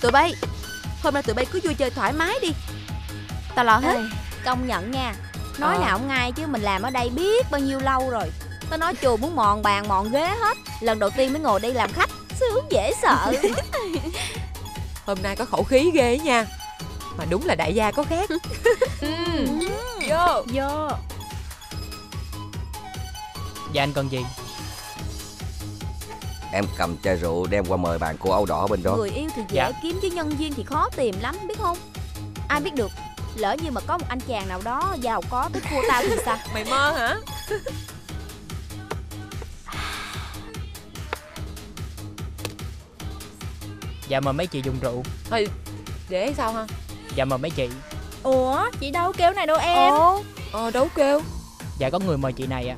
Tụi bay. Hôm nay tụi bay cứ vui chơi thoải mái đi. Tao lo hết. Ê, Công nhận nha. Nói Ờ. nào không ngay chứ mình làm ở đây biết bao nhiêu lâu rồi. Tao nói chùa muốn mòn bàn mòn ghế hết. Lần đầu tiên mới ngồi đây làm khách. Sướng dễ sợ. Hôm nay có khẩu khí ghê ấy nha. Mà đúng là đại gia có khác. Ừ. Vô. Vô. Dạ anh cần gì Em cầm chai rượu đem qua mời bạn cô áo đỏ bên đó. Người yêu thì dễ Dạ. kiếm chứ nhân viên thì khó tìm lắm biết không? Ai biết được Lỡ như mà có một anh chàng nào đó giàu có tới cua tao thì sao? Mày mơ hả? Dạ mời mấy chị dùng rượu. Thôi để sao ha? Dạ mời mấy chị. Ủa chị đâu kêu này đâu em? Ồ. Ờ đấu kêu? Dạ có người mời chị này ạ.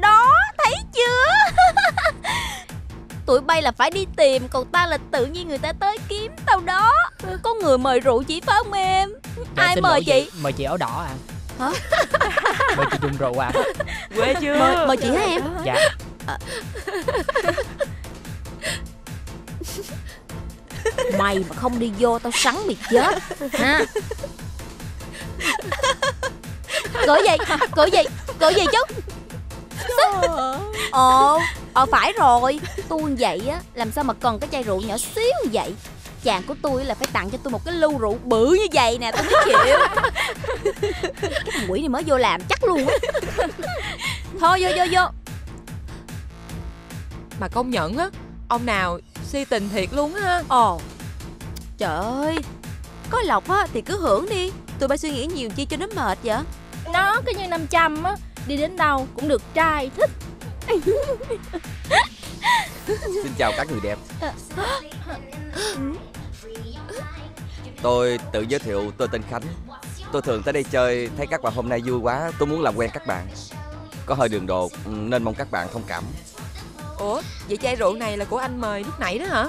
Đó thấy chưa Tụi bay là phải đi tìm Còn ta là tự nhiên người ta tới kiếm tao đó. Có người mời rượu chỉ phải không em? Dạ, Ai mời lỗi chị Mời chị áo đỏ à? Hả? Mời chị dùng rượu à? Quê chưa? Mời, mời chị hả em? Dạ. Mày mà không đi vô tao sắn mày chết ha. Cười gì Cười gì Cười gì chứ Ồ Ờ phải rồi. Tôi vậy á Làm sao mà cần cái chai rượu nhỏ xíu vậy? Chàng của tôi là phải tặng cho tôi một cái lưu rượu bự như vậy nè Tôi mới chịu. Cái thằng quỷ này mới vô làm chắc luôn á. Thôi vô vô vô. Mà công nhận á Ông nào si tình thiệt luôn á. Ha Ồ. Trời ơi Có lộc á thì cứ hưởng đi. Tụi bay suy nghĩ nhiều chi cho nó mệt vậy? Nó cứ như 500 á Đi đến đâu cũng được trai thích. Xin chào các người đẹp. Tôi tự giới thiệu tôi tên Khánh. Tôi thường tới đây chơi Thấy các bạn hôm nay vui quá Tôi muốn làm quen các bạn. Có hơi đường đột Nên mong các bạn thông cảm. Ủa vậy chai rượu này là của anh mời lúc nãy đó hả?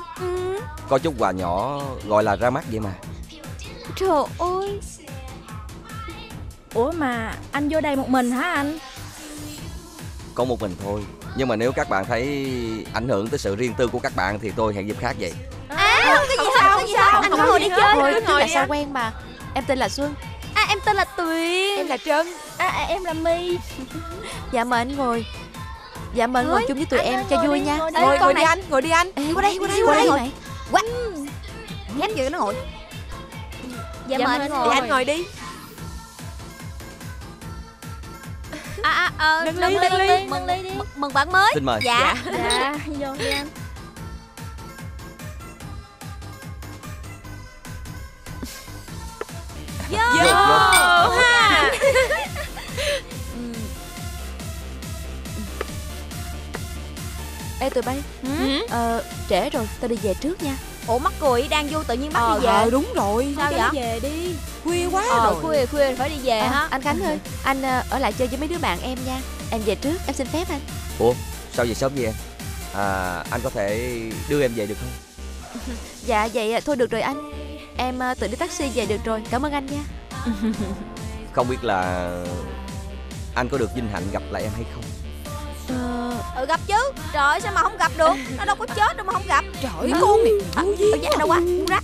Có chút quà nhỏ Gọi là ra mắt vậy mà. Trời ơi Ủa mà anh vô đây một mình hả anh? Có một mình thôi. Nhưng mà nếu các bạn thấy ảnh hưởng tới sự riêng tư của các bạn Thì tôi hẹn dịp khác vậy. À không có gì sao không có gì sao Anh không ngồi đi chơi Thôi Ngồi tức là sao anh. quen mà. Em tên là Xuân. À em tên là Tuyền. Em là Trân. À, à em là My. Dạ mời anh ngồi. Dạ mời anh ngồi chung với tụi em cho vui đi, nha. ngồi đi. Ngồi, đi anh Ngồi đi anh. Qua đây, qua đây, qua đây. mày. Quá Ghét gì nó ngồi. Dạ, Dạ, mời anh ngồi. anh ngồi đi À à ờ Nâng ly, nâng ly. mừng, ly. Đi. mừng, mừng bạn mới. Xin mời. Dạ. Dạ. Vô đi anh Vô Vô. ha. Ê tụi bay. Ừ. Ờ trễ rồi Tao đi về trước nha Ủa mắc cười đang vui tự nhiên bắt Ờ, đi về? Ờ đúng rồi. Sao vậy? về đi. Khuya quá Ờ rồi. khuya khuya phải đi về À, hả? Anh Khánh ơi Anh ờ, ở lại chơi với mấy đứa bạn em nha. Em về trước Em xin phép anh. Ủa sao vậy sớm vậy? Em À anh có thể đưa em về được không? Dạ vậy à, thôi được rồi anh. Em ờ, tự đi taxi về được rồi. Cảm ơn anh nha. Không biết là Anh có được vinh hạnh gặp lại em hay không Ờ Ừ gặp chứ. Trời ơi, sao mà không gặp được? Nó đâu có chết đâu mà không gặp. Trời con này à, Ở nhà đâu quá Muốn rắc.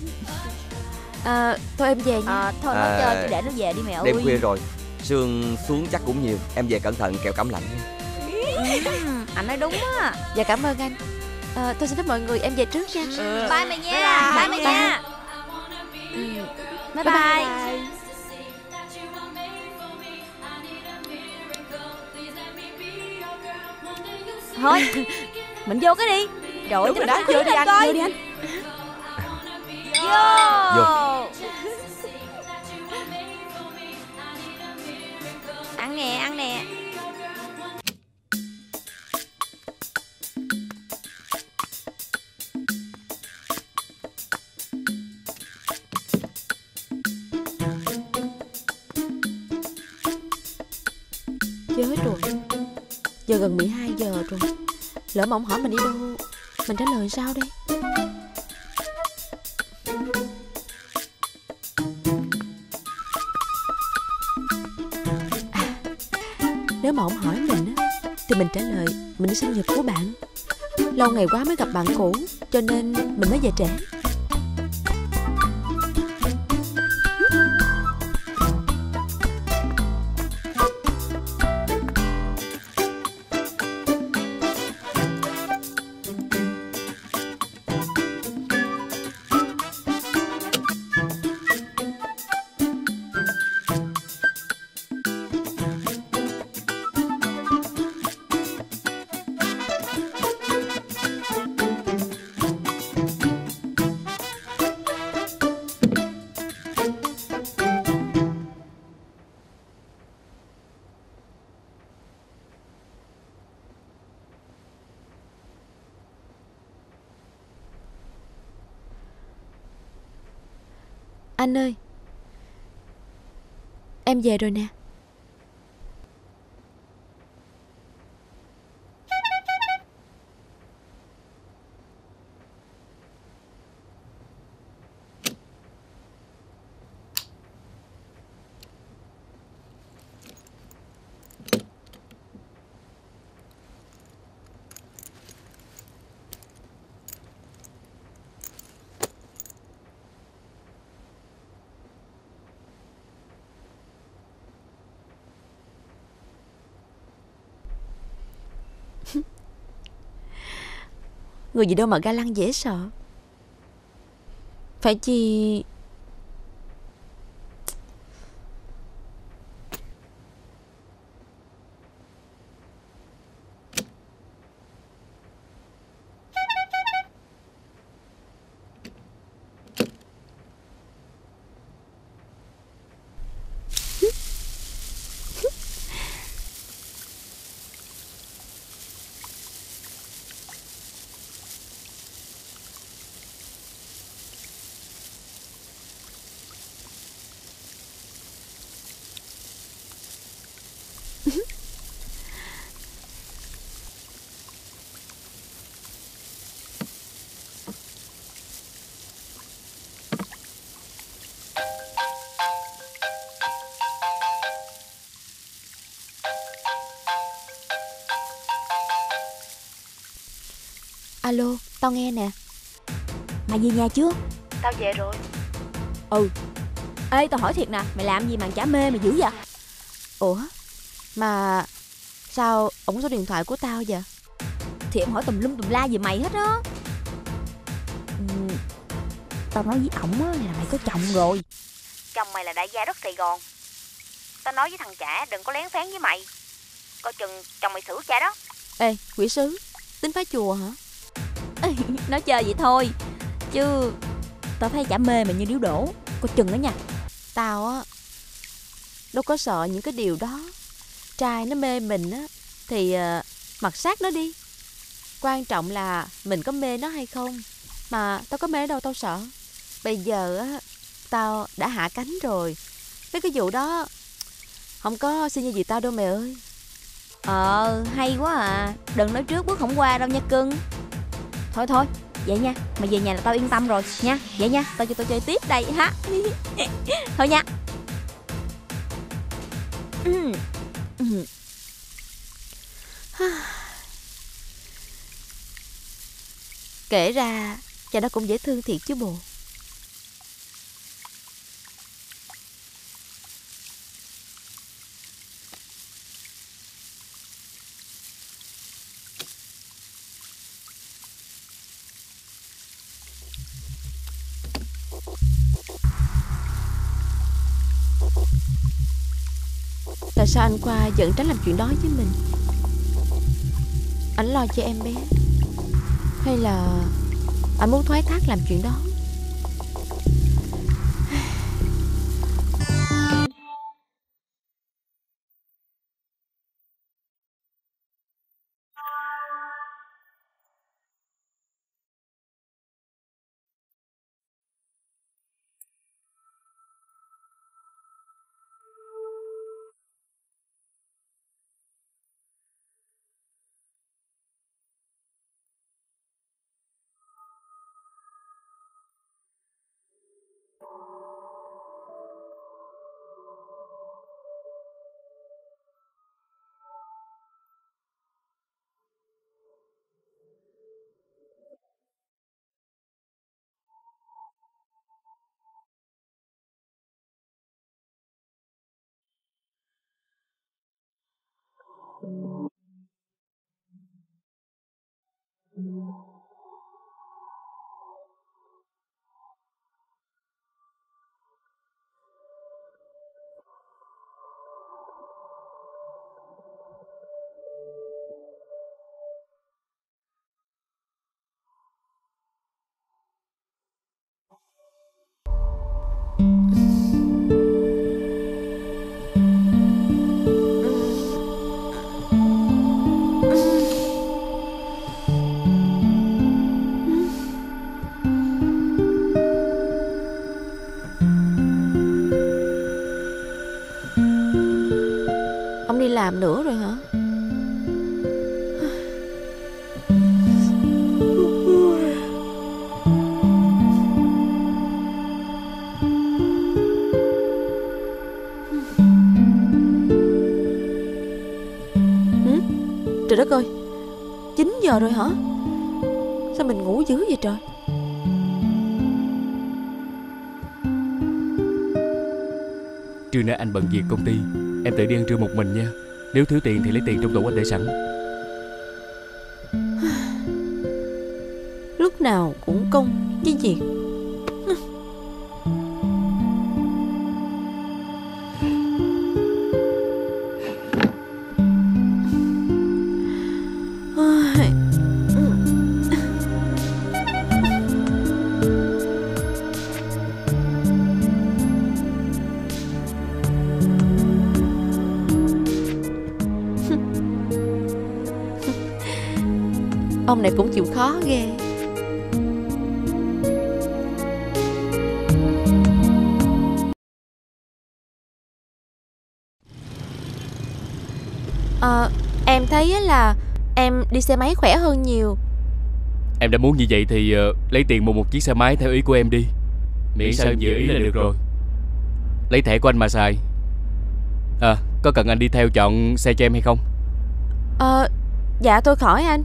Ờ, Thôi em về nha. Ờ thôi nó À, chơi chứ để nó về đi mẹ ơi. Đêm khuya rồi Sương xuống chắc cũng nhiều. Em về cẩn thận kẹo cảm lạnh nha. Ừ, Anh nói đúng á. Dạ cảm ơn anh. Ờ, Tôi xin phép mọi người em về trước nha. Ừ. Bye mày nha. Bye. Mày nha. Ừ, Bye bye Thôi Mình vô cái đi. Rồi rồi đó Vô đi anh Vô đi anh. Vô. Vô. Ăn nè ăn nè Giờ gần 12 giờ rồi. Lỡ mà ông hỏi mình đi đâu Mình trả lời sao đây? À, Nếu mà ông hỏi mình á Thì mình trả lời Mình đi sinh nhật của bạn. Lâu ngày quá mới gặp bạn cũ Cho nên mình mới về trễ. Anh ơi. Em về rồi nè. Người gì đâu mà ga lăng dễ sợ. Phải chi Alo, tao nghe nè. Mày về nhà chưa Tao về rồi. Ừ. Ê tao hỏi thiệt nè Mày làm gì mà chả mê mày dữ vậy? Ủa? Mà Sao ổng số điện thoại của tao vậy? Thì em hỏi tùm lum tùm la về mày hết á. Ừ, Tao nói với ổng á là mày có chồng rồi. Chồng mày là đại gia đất Sài Gòn. Tao nói với thằng trả đừng có lén phén với mày. Coi chừng chồng mày xử cha đó. Ê quỷ sứ Tính phá chùa hả Nói chơi vậy thôi. Chứ Tao thấy chả mê mày như điếu đổ. Coi chừng đó nha. Tao á Đâu có sợ những cái điều đó. Trai nó mê mình á Thì uh, mặc sát nó đi. Quan trọng là mình có mê nó hay không. Mà tao có mê đâu tao sợ. Bây giờ á Tao đã hạ cánh rồi. Mấy cái vụ đó Không có xin gì tao đâu mẹ ơi. Ờ hay quá à. Đừng nói trước bước không qua đâu nha cưng Thôi thôi, Vậy nha Mày về nhà là tao yên tâm rồi nha. Vậy nha, Tao cho tao chơi tiếp đây, ha. Thôi nha. Kể ra, Cha nó cũng dễ thương thiệt chứ bộ sao anh qua vẫn tránh làm chuyện đó với mình? Anh lo cho em bé. Hay là Anh muốn thoái thác làm chuyện đó? No giờ rồi hả? Sao mình ngủ dữ vậy trời? Trưa nay anh bận việc công ty Em tự đi ăn trưa một mình nha. Nếu thiếu tiền thì lấy tiền trong tủ anh để sẵn. Lúc nào cũng công với việc này cũng chịu khó ghê. Ờ, em thấy á là em đi xe máy khỏe hơn nhiều. Em đã muốn như vậy thì ờ, lấy tiền mua một chiếc xe máy theo ý của em đi. Miễn sao em giữ ý là được rồi. Lấy thẻ của anh mà xài. À có cần anh đi theo chọn xe cho em hay không? Ờ, dạ tôi khỏi anh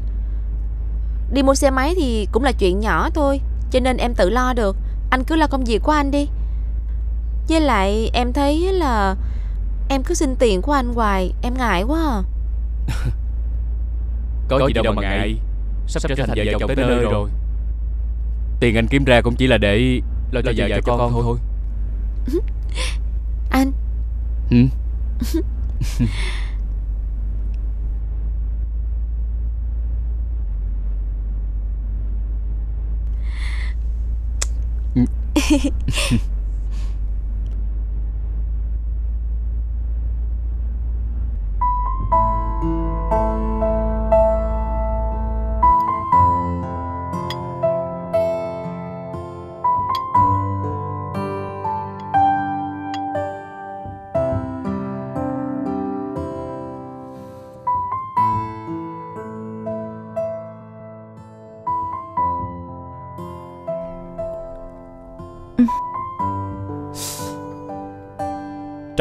Đi mua xe máy thì cũng là chuyện nhỏ thôi Cho nên em tự lo được. Anh cứ lo công việc của anh đi. Với lại em thấy là Em cứ xin tiền của anh hoài Em ngại quá à. Có, gì đâu mà ngại. Sắp trở thành vợ chồng tới nơi rồi. Tiền anh kiếm ra cũng chỉ là để Lo cho vợ cho con thôi. Anh. Ừ. 嘿 嘿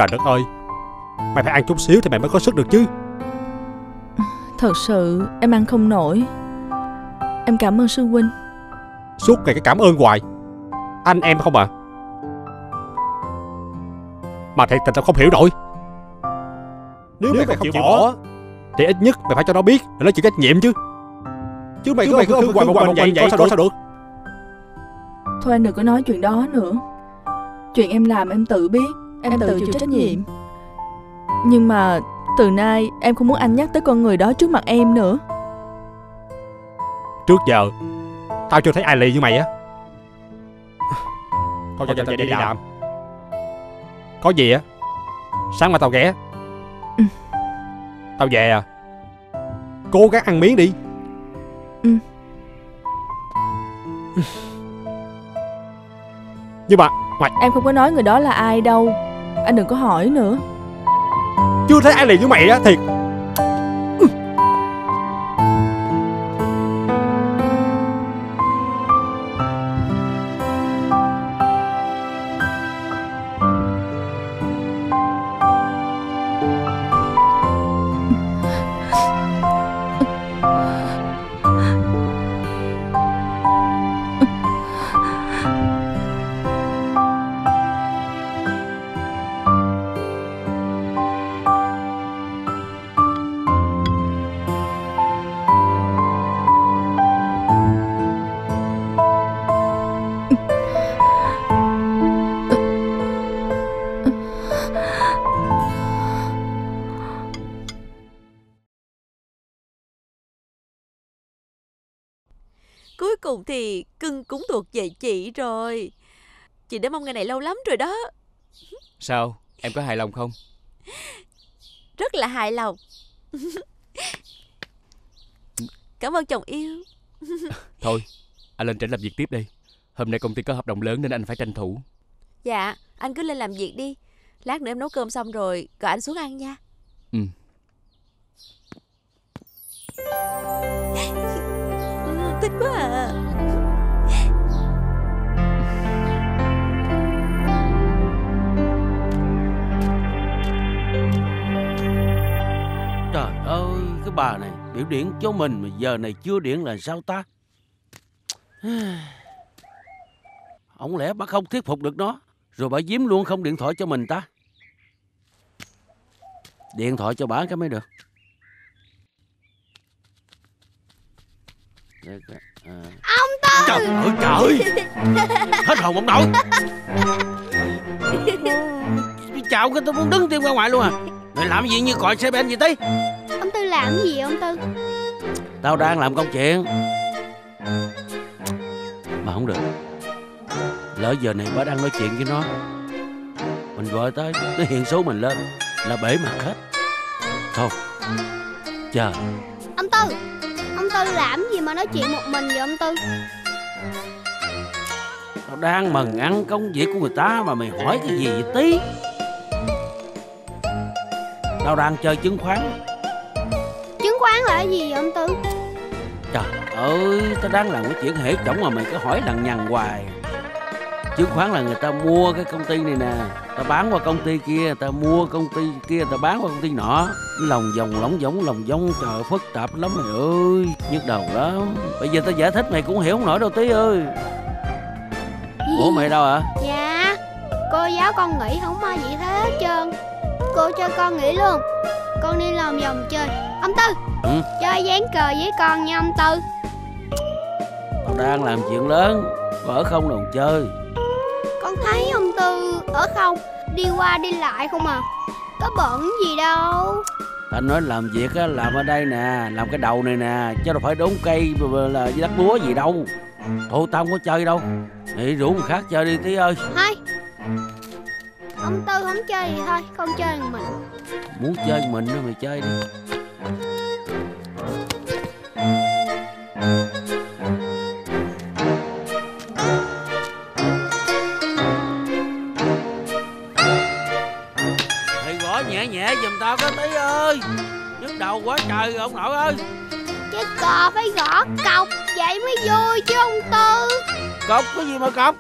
Trời đất ơi Mày phải ăn chút xíu thì mày mới có sức được chứ. Thật sự em ăn không nổi. Em cảm ơn sư huynh. Suốt ngày cái cảm ơn hoài. Anh em không à? Mà thiệt tình tao không hiểu nổi. Nếu, mày, không chịu bỏ Thì ít nhất mày phải cho nó biết Là nó chịu trách nhiệm chứ. Chứ mày cứ mày cứ hoài một mình vậy Sao được sao được? Thôi anh đừng có nói chuyện đó nữa. Chuyện em làm em tự biết Em, tự, chịu trách nhiệm. Nhưng mà từ nay em không muốn anh nhắc tới con người đó trước mặt em nữa. Trước giờ Tao chưa thấy ai lì như mày á. Thôi cho tao đi làm. Có gì á Sáng mai tao ghé. Ừ. Tao về à. Cố gắng ăn miếng đi. Ừ. Nhưng mà mày Em không có nói người đó là ai đâu anh đừng có hỏi nữa. Chưa thấy ai lì với mày á Thiệt. Chị rồi. Chị đã mong ngày này lâu lắm rồi đó. Sao? Em có hài lòng không? Rất là hài lòng. Cảm ơn chồng yêu. Thôi anh lên trển làm việc tiếp đi. Hôm nay công ty có hợp đồng lớn nên anh phải tranh thủ. Dạ anh cứ lên làm việc đi. Lát nữa em nấu cơm xong rồi Gọi anh xuống ăn nha. Ừ. Thích quá à Trời ơi, cái bà này biểu điện cho mình mà giờ này chưa điện là sao ta? Không lẽ bà không thuyết phục được nó Rồi bà giếm luôn không điện thoại cho mình ta? Điện thoại cho bà cái mới được. À. Ông Tư! Trời ơi trời Hết hồn ông nội! Chào cái tôi muốn đứng tim ra ngoài luôn à Mày làm gì như còi xe ben vậy tí Ông Tư làm gì vậy ông Tư? Tao đang làm công chuyện. Mà không được. Lỡ giờ này bà đang nói chuyện với nó Mình gọi tới Nó hiện số mình lên Là bể mặt hết. Thôi Chờ. Ông Tư Ông Tư làm gì mà nói chuyện một mình vậy ông Tư? Tao đang mần ăn công việc của người ta Mà mày hỏi cái gì vậy tí Tao đang chơi chứng khoán. Chứng khoán là cái gì vậy ông Tư? Trời ơi Tao đang làm cái chuyện hễ chổng mà mày cứ hỏi lằng nhằng hoài. Chứng khoán là người ta mua cái công ty này nè Ta bán qua công ty kia Ta mua công ty kia Ta bán qua công ty nọ. Lòng vòng lỏng giống lòng vòng Trời phức tạp lắm mày ơi Nhức đầu lắm. Bây giờ tao giải thích mày cũng hiểu không nổi đâu tí ơi. Ủa mày đâu hả? Dạ Cô giáo con nghỉ không ai gì thế hết trơn Cô cho con nghỉ luôn. Con đi lòng vòng chơi. Ông Tư Ừ? Chơi dán cờ với con nha ông Tư. Tao đang làm chuyện lớn Ở không đồng chơi. Con thấy ông Tư ở không Đi qua đi lại không à. Có bận gì đâu. Tao nói làm việc á, làm ở đây nè Làm cái đầu này nè Chứ đâu phải đốn cây là với đất lúa gì đâu. Thôi tao không có chơi đâu. Thì rủ người khác chơi đi tí ơi. Thôi Ông Tư không chơi thì thôi Con chơi một mình. Muốn chơi mình á, mày chơi đi. Thì gõ nhẹ nhẹ giùm tao cái tí ơi. Nhức đầu quá trời ông nội ơi. Cái cò phải gõ cọc Vậy mới vui chứ ông Tư. Cọc cái gì mà cọc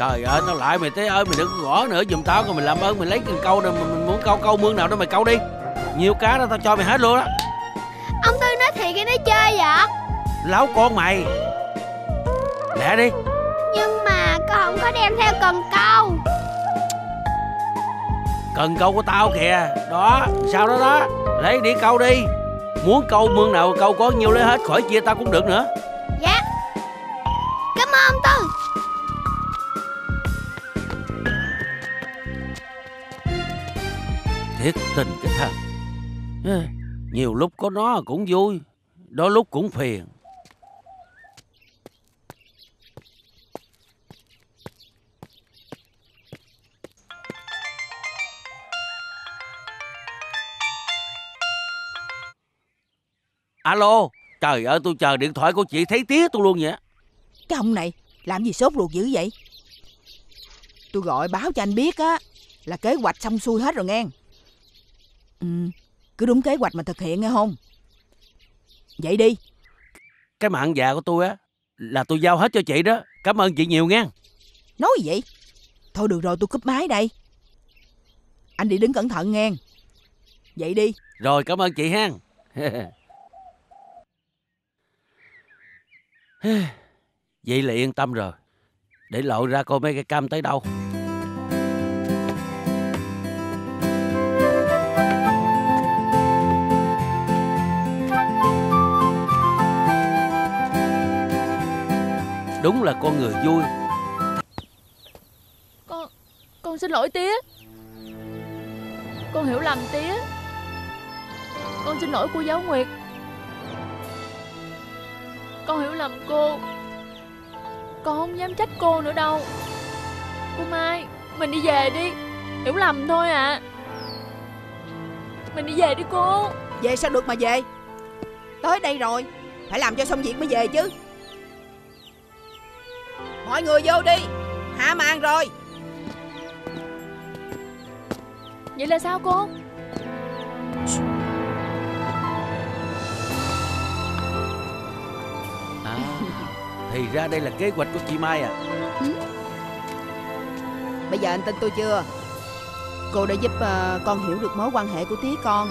Trời ơi tao lại mày thế ơi mày đừng có gõ nữa giùm tao còn mày làm ơn mày lấy cần câu này mình, muốn câu câu mương nào đó mày câu đi. Nhiều cá đó tao cho mày hết luôn đó Ông Tư nói thiệt cái nó chơi vậy? Láo con mày. Lẹ đi. Nhưng mà con không có đem theo cần câu. Cần câu của tao kìa. Đó sao đó đó. Lấy đi câu đi. Muốn câu mương nào câu có nhiêu lấy hết khỏi chia tao cũng được nữa thiệt tình cái thằng. Nhiều lúc có nó cũng vui đó lúc cũng phiền. Alo, trời ơi, tôi chờ điện thoại của chị thấy tía tôi luôn vậy. Cái ông này, làm gì sốt ruột dữ vậy? Tôi gọi báo cho anh biết á, Là kế hoạch xong xuôi hết rồi nghe ừ, Cứ đúng kế hoạch mà thực hiện nghe không? Vậy đi. Cái mạng già của tôi á là tôi giao hết cho chị đó. Cảm ơn chị nhiều nghe Nói gì vậy? Thôi được rồi tôi cúp máy đây. Anh đi đứng cẩn thận nghe. Vậy đi. Rồi cảm ơn chị ha. Vậy là yên tâm rồi. Để lộ ra coi mấy cái cam tới đâu đúng là con người vui. Con Con xin lỗi tía. Con hiểu lầm tía. Con xin lỗi cô giáo Nguyệt. Con hiểu lầm cô. Con không dám trách cô nữa đâu. Cô Mai Mình đi về đi. Hiểu lầm thôi à Mình đi về đi cô. Về sao được mà về? Tới đây rồi. Phải làm cho xong việc mới về chứ Mọi người vô đi. Hạ màn rồi. Vậy là sao cô? À Thì ra đây là kế hoạch của chị Mai à. Bây giờ anh tin tôi chưa? Cô đã giúp ờ, con hiểu được mối quan hệ của tí con.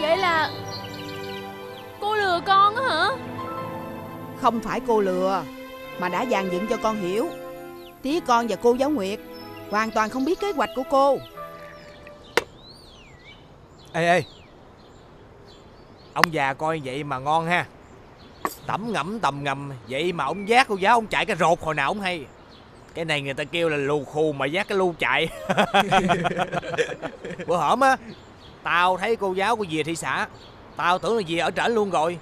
Vậy là Cô lừa con á hả? Không phải cô lừa mà đã dàn dựng cho con hiểu. Tí con và cô giáo Nguyệt Hoàn toàn không biết kế hoạch của cô. Ê ê. Ông già coi vậy mà ngon ha. Tẩm ngẫm tầm ngầm, Vậy mà ông giác cô giáo ông chạy cái rột hồi nào ông hay. Cái này người ta kêu là lù khù mà giác cái lu chạy. Bữa hổm á, Tao thấy cô giáo của dì thị xã, Tao tưởng là dì ở trển luôn rồi.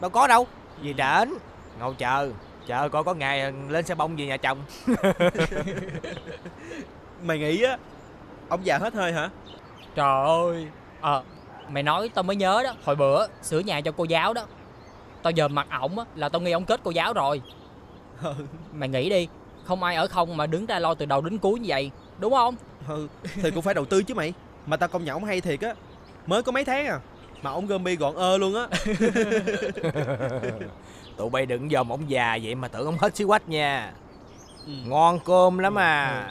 Đâu có đâu Dì đến, Ngồi chờ. Chờ coi có ngày lên xe bông về nhà chồng. Mày nghĩ á Ông già hết hơi hả? Trời ơi Ờ Mày nói tao mới nhớ đó. Hồi bữa sửa nhà cho cô giáo đó. Tao giờ mặt ổng á Là tao nghi ông kết cô giáo rồi. Mày nghĩ đi Không ai ở không mà đứng ra lo từ đầu đến cuối như vậy Đúng không? Ừ Thì cũng phải đầu tư chứ mày. Mà tao công nhận ông hay thiệt á Mới có mấy tháng à Mà ông gom bi gọn ơ luôn á Tụi bay đừng dòm ông già vậy mà tưởng ông hết xí quách nha Ngon cơm lắm à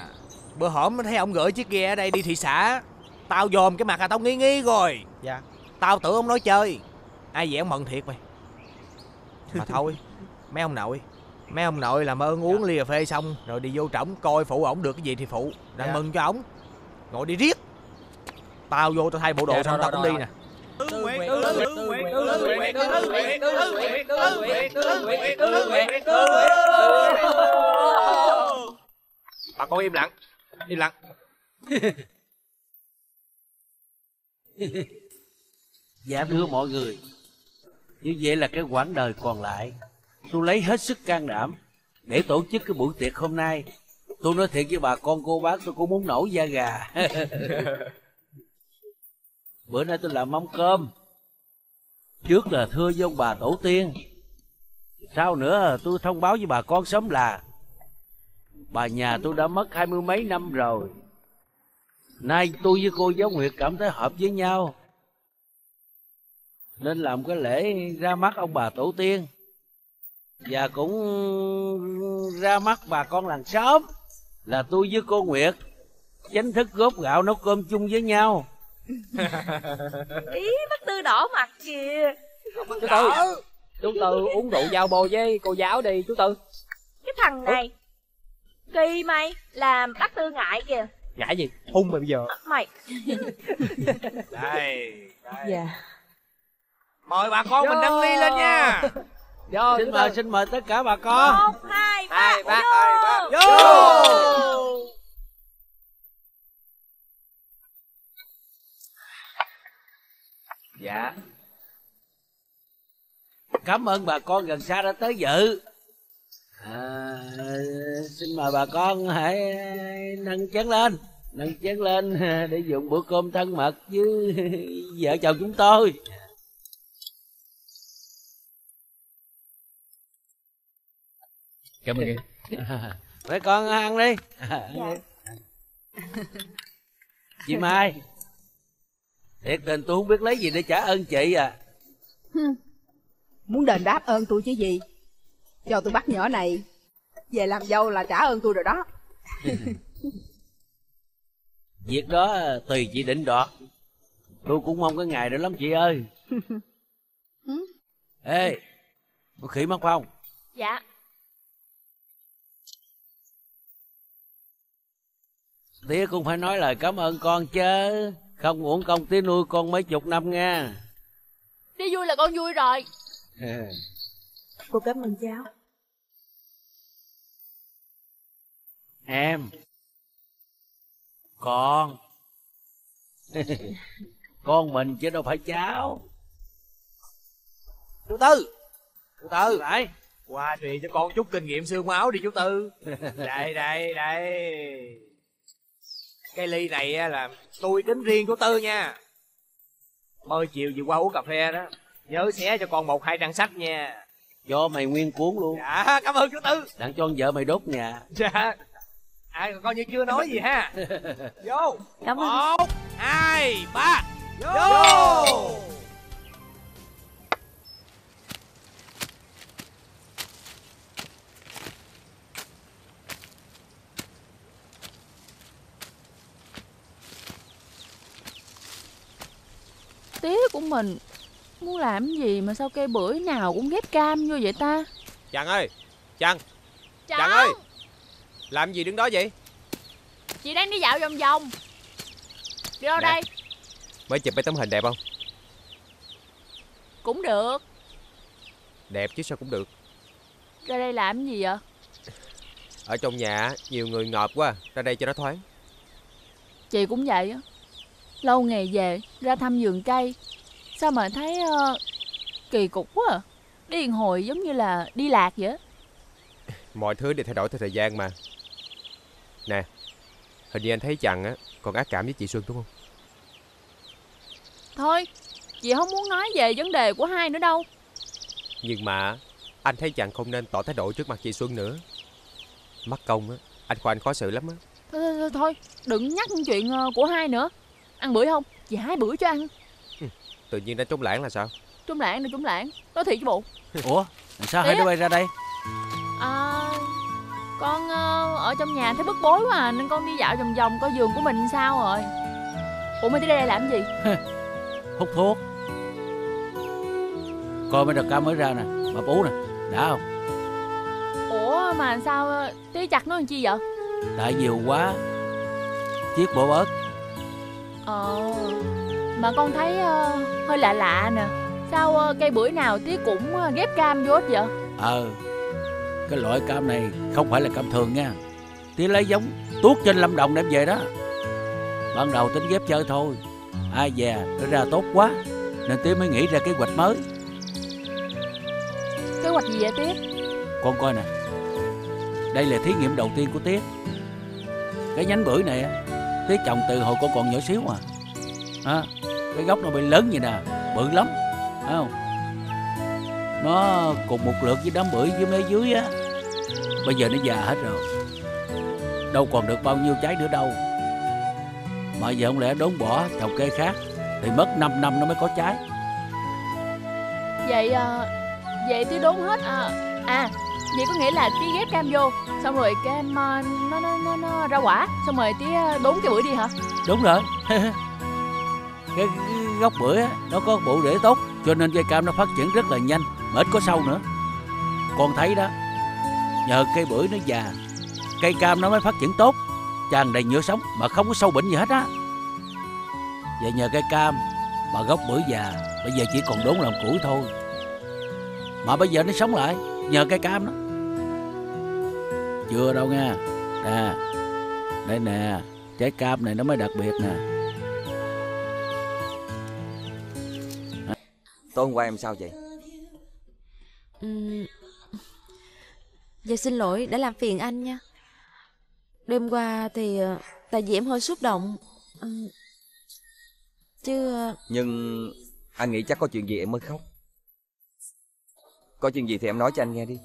Bữa hổm thấy ông gửi chiếc ghe ở đây đi thị xã Tao dòm cái mặt là tao nghi nghi rồi Dạ Tao tưởng ông nói chơi Ai vậy ông mận thiệt mày Mà thôi Mấy ông nội Mấy ông nội làm ơn uống ly cà phê xong Rồi đi vô trỏng coi phụ ổng được cái gì thì phụ Đang Dạ. mừng cho ổng Ngồi đi riết Tao vô tao thay bộ đồ Dạ, xong rồi, tao cũng rồi, đi rồi. nè Bà con im lặng Im lặng. Dạ thưa mọi người, Như vậy là cái quãng đời còn lại. Tôi lấy hết sức can đảm Để tổ chức cái buổi tiệc hôm nay. Tôi nói thiệt với bà con, cô bác, tôi cũng muốn nổi da gà. Bữa nay tôi làm mắm cơm. Trước là thưa với ông bà tổ tiên sau nữa? Tôi thông báo với bà con sớm là Bà nhà tôi đã mất hai mươi mấy năm rồi. Nay tôi với cô giáo Nguyệt cảm thấy hợp với nhau. Nên làm cái lễ ra mắt ông bà tổ tiên. Và cũng ra mắt bà con làng xóm Là tôi với cô Nguyệt Chánh thức góp gạo nấu cơm chung với nhau. Ý bác Tư đỏ mặt kìa. Chú Tư Chú Tư uống rượu giao bồ với cô giáo đi chú Tư Cái thằng này Kỳ mày Làm bác Tư ngại kìa. Ngại gì? Hung mày bây giờ. Mày. Đây, đây. Dạ. Mời bà con mình nâng ly lên nha. Vô Xin mời xin mời tất cả bà con. Một, hai, ba, Hai, ba, vô. hai, ba, Vô. Dạ Cảm ơn bà con gần xa đã tới dự. À, Xin mời bà con hãy nâng chén lên Nâng chén lên để dùng bữa cơm thân mật với vợ chồng chúng tôi. Cảm ơn em. Mấy con ăn đi. Dạ. Chị Mai Thiệt tình tôi không biết lấy gì để trả ơn chị à Muốn đền đáp ơn tôi chứ gì? Cho tôi bắt nhỏ này Về làm dâu là trả ơn tôi rồi đó. Việc đó tùy chị định đoạt. Tôi cũng mong cái ngày đó lắm chị ơi. Ê Có khỉ mất không? Dạ. Tía cũng phải nói lời cảm ơn con chứ. Không uổng công tía nuôi con mấy chục năm nha. Đi vui là con vui rồi Cô cảm ơn cháu Em. Con. Con mình chứ đâu phải cháu. Chú Tư. Chú Tư. Lại Qua truyền cho con chút kinh nghiệm xương máu đi chú Tư. Đây đây đây. Cái ly này á là tôi kính riêng chú Tư nha. Mời chiều vừa qua uống cà phê đó Nhớ xé cho con một hai trang sách nha. Cho mày nguyên cuốn luôn. Dạ cảm ơn chú Tư. Đặng cho con vợ mày đốt nhà Dạ. À coi như chưa nói gì ha. Vô. Cảm ơn. Một Hai Ba. Vô, Tía của mình Muốn làm gì mà sao cây bưởi nào cũng ghép cam vô vậy ta? Chàng ơi Chàng. Chàng Chàng ơi Làm gì đứng đó vậy? Chị đang đi dạo vòng vòng. Đi đâu Nè. đây? Mới chụp mấy tấm hình đẹp không? Cũng được. Đẹp chứ sao cũng được. Ra đây làm gì vậy? Ở trong nhà nhiều người ngợp quá Ra đây cho nó thoáng. Chị cũng vậy á. Lâu ngày về ra thăm vườn cây Sao mà thấy ờ, kỳ cục quá à. Đi một hồi giống như là đi lạc vậy. Mọi thứ đều thay đổi theo thời gian mà Nè Hình như anh thấy chàng á Còn ác cảm với chị Xuân đúng không Thôi Chị không muốn nói về vấn đề của hai nữa đâu Nhưng mà Anh thấy chàng không nên tỏ thái độ trước mặt chị Xuân nữa Mất công á Anh khoan khó xử lắm á Thôi, thôi, thôi, đừng nhắc chuyện ờ, của hai nữa Ăn bữa không Chị hái bữa cho ăn Tự nhiên đánh trống lãng là sao? Trung lãng này trung lãng. Nói thiệt chứ bộ. Ủa sao hai đứa bay ra đây? À Con ờ, ở trong nhà thấy bức bối quá à Nên con đi dạo vòng vòng coi vườn của mình sao rồi. Ủa mày tới đây làm gì? Hút thuốc. Coi mấy đợt cá mới ra nè Bà bú nè Đã không? Ủa mà sao ờ, Tí chặt nó làm chi vậy? Tại nhiều quá Chiếc bộ bớt Ờ Mà con thấy ờ, hơi lạ lạ nè. Sao ờ, cây bưởi nào tí cũng ờ, ghép cam vô hết vậy? Ờ Cái loại cam này không phải là cam thường nha. Tí lấy giống tuốt trên lâm đồng đem về đó. Ban đầu tính ghép chơi thôi. Ai già nó ra tốt quá Nên Tí mới nghĩ ra kế hoạch mới. Kế hoạch gì vậy Tiết Con coi nè. Đây là thí nghiệm đầu tiên của Tiết Cái nhánh bưởi này Tiết trồng từ hồi con còn nhỏ xíu à à, Cái gốc nó bị lớn vậy nè Bự lắm Thấy không? Nó cùng một lượt với đám bưởi dưới mé dưới á. Bây giờ nó già hết rồi. Đâu còn được bao nhiêu trái nữa đâu. Mà giờ không lẽ đốn bỏ trồng cây khác Thì mất 5 năm nó mới có trái. Vậy ờ, Vậy tí đốn hết à À Vậy có nghĩa là tí ghép cam vô Xong rồi cam ờ, nó, nó, nó, nó ra quả Xong rồi tí ờ, đốn cái bưởi đi hả? Đúng rồi cái, cái gốc bưởi á, nó có bộ rễ tốt Cho nên cây cam nó phát triển rất là nhanh Mà ít có sâu nữa. Con thấy đó Nhờ cây bưởi nó già Cây cam nó mới phát triển tốt Tràn đầy nhựa sống mà không có sâu bệnh gì hết á. Vậy nhờ cây cam Mà gốc bưởi già Bây giờ chỉ còn đốn làm củi thôi. Mà bây giờ nó sống lại Nhờ cây cam đó. Chưa đâu nha. Nè Đây nè Trái cam này nó mới đặc biệt nè. Tối hôm qua em sao vậy? Ừm. Dạ xin lỗi đã làm phiền anh nha. Đêm qua thì ờ, Tại vì em hơi xúc động. Ừm. Chứ ờ, Nhưng anh nghĩ chắc có chuyện gì em mới khóc. Có chuyện gì thì em nói cho anh nghe đi.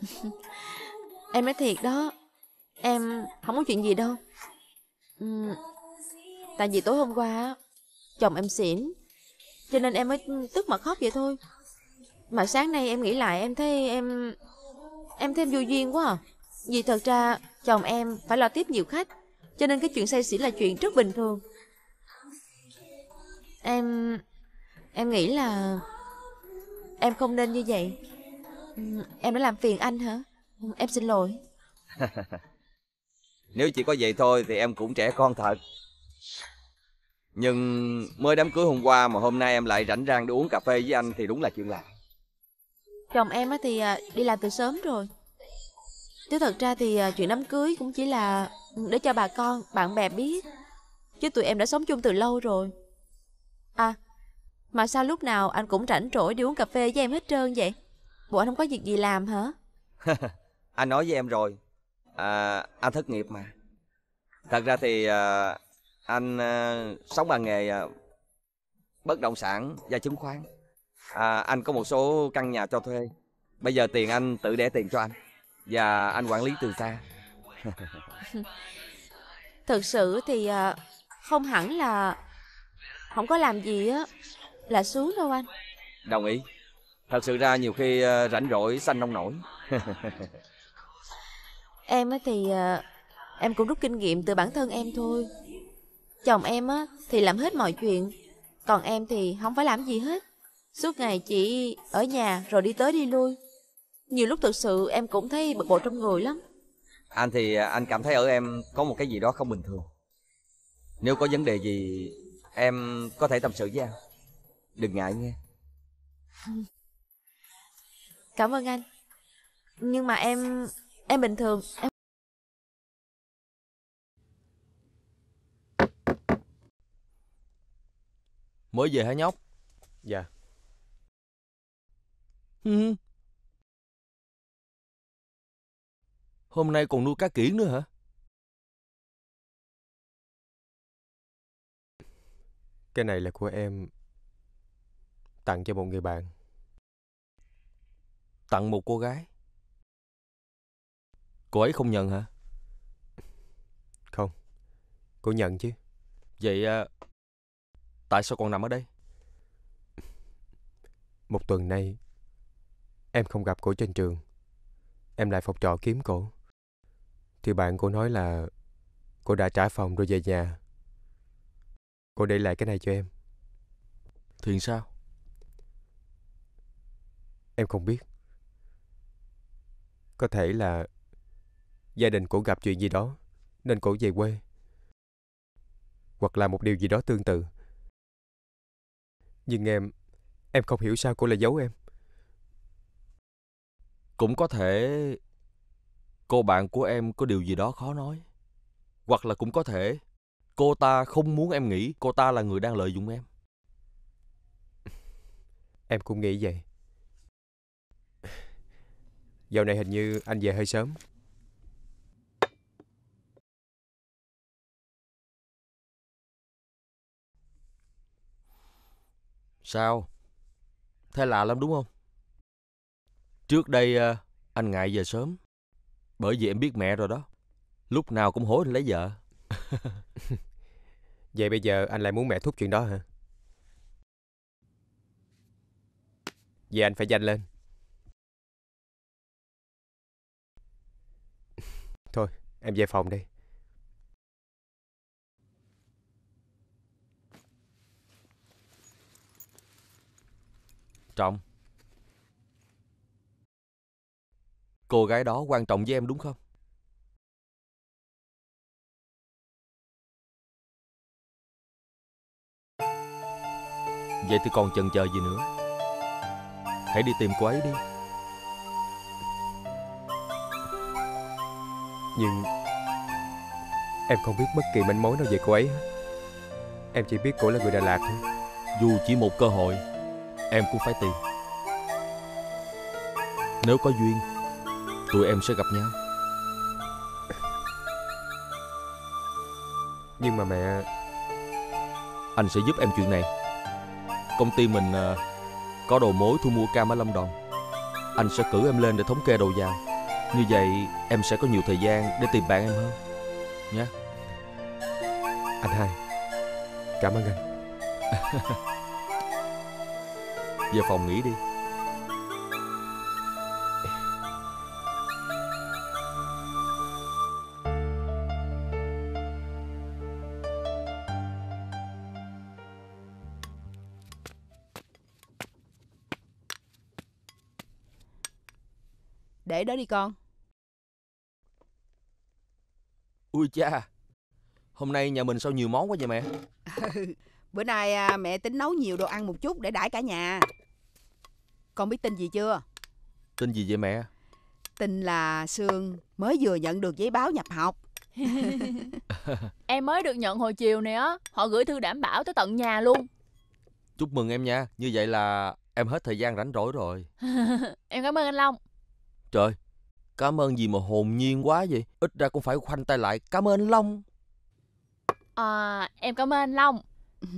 Em nói thiệt đó Em không có chuyện gì đâu. Ừm, Tại vì tối hôm qua Chồng em xỉn cho nên em mới tức mà khóc vậy thôi. Mà sáng nay em nghĩ lại, em thấy em Em thêm vô duyên quá à. Vì thật ra chồng em phải lo tiếp nhiều khách, Cho nên cái chuyện say xỉn là chuyện rất bình thường. Em Em nghĩ là Em không nên như vậy. Em đã làm phiền anh hả? Em xin lỗi. Nếu chỉ có vậy thôi thì em cũng trẻ con thật. Nhưng mới đám cưới hôm qua mà hôm nay em lại rảnh rang đi uống cà phê với anh thì đúng là chuyện lạ. Chồng em á thì à, đi làm từ sớm rồi. Chứ thật ra thì à, chuyện đám cưới cũng chỉ là để cho bà con, bạn bè biết. Chứ tụi em đã sống chung từ lâu rồi. À, mà sao lúc nào anh cũng rảnh rỗi đi uống cà phê với em hết trơn vậy? Bộ anh không có việc gì làm hả? Anh nói với em rồi. À, Anh thất nghiệp mà. Thật ra thì à, anh à, sống bằng nghề à, bất động sản và chứng khoán à, Anh có một số căn nhà cho thuê Bây giờ tiền anh tự để tiền cho anh Và anh quản lý từ xa Thực sự thì à, không hẳn là không có làm gì á là sướng đâu anh. Đồng ý. Thật sự ra nhiều khi ờ, rảnh rỗi xanh nông nổi. Em thì em cũng rút kinh nghiệm từ bản thân em thôi. Chồng em á thì làm hết mọi chuyện, còn em thì không phải làm gì hết. Suốt ngày chỉ ở nhà rồi đi tới đi lui. Nhiều lúc thực sự em cũng thấy bực bội trong người lắm. Anh thì ờ, anh cảm thấy ở em có một cái gì đó không bình thường. Nếu có vấn đề gì em có thể tâm sự với anh. Đừng ngại nghe. Cảm ơn anh. Nhưng mà em em bình thường, em Mới về hả nhóc? Dạ. Ừ. Hôm nay còn nuôi cá kiển nữa hả? Cái này là của em tặng cho một người bạn. Tặng một cô gái. Cô ấy không nhận hả? Không. Cô nhận chứ. Vậy à, tại sao còn nằm ở đây? Một tuần nay em không gặp cô trên trường. Em lại phòng trọ kiếm cô. Thì bạn cô nói là cô đã trả phòng rồi về nhà. Cô để lại cái này cho em. Thì sao? Em không biết. Có thể là gia đình cổ gặp chuyện gì đó nên cổ về quê. Hoặc là một điều gì đó tương tự. Nhưng em, em không hiểu sao cô lại giấu em. Cũng có thể cô bạn của em có điều gì đó khó nói. Hoặc là cũng có thể cô ta không muốn em nghĩ cô ta là người đang lợi dụng em. Em cũng nghĩ vậy. Dạo này hình như anh về hơi sớm. Sao? Thế lạ lắm đúng không? Trước đây ờ, anh ngại về sớm. Bởi vì em biết mẹ rồi đó. Lúc nào cũng hối anh lấy vợ. Vậy bây giờ anh lại muốn mẹ thúc chuyện đó hả? Vậy anh phải danh lên. Thôi, em về phòng đi. Trọng. Cô gái đó quan trọng với em đúng không? Vậy thì còn chần chờ gì nữa? Hãy đi tìm cô ấy đi. Nhưng em không biết bất kỳ manh mối nào về cô ấy hết. Em chỉ biết cô là người Đà Lạt thôi. Dù chỉ một cơ hội, em cũng phải tìm. Nếu có duyên, tụi em sẽ gặp nhau. Nhưng mà mẹ... Anh sẽ giúp em chuyện này. Công ty mình à, có đầu mối thu mua cam ở Lâm Đồng. Anh sẽ cử em lên để thống kê đầu vào. Như vậy em sẽ có nhiều thời gian để tìm bạn em hơn. Nhé. Anh hai, cảm ơn anh. Về phòng nghỉ đi. Để đó đi con. Ui cha, hôm nay nhà mình sao nhiều món quá vậy mẹ? Bữa nay à, mẹ tính nấu nhiều đồ ăn một chút để đãi cả nhà. Con biết tin gì chưa? Tin gì vậy mẹ? Tin là Sương mới vừa nhận được giấy báo nhập học. Em mới được nhận hồi chiều nè á Họ gửi thư đảm bảo tới tận nhà luôn Chúc mừng em nha, như vậy là em hết thời gian rảnh rỗi rồi. Em cảm ơn anh Long Trời, cảm ơn gì mà hồn nhiên quá vậy? Ít ra cũng phải khoanh tay lại, cảm ơn anh Long. à, Em cảm ơn anh Long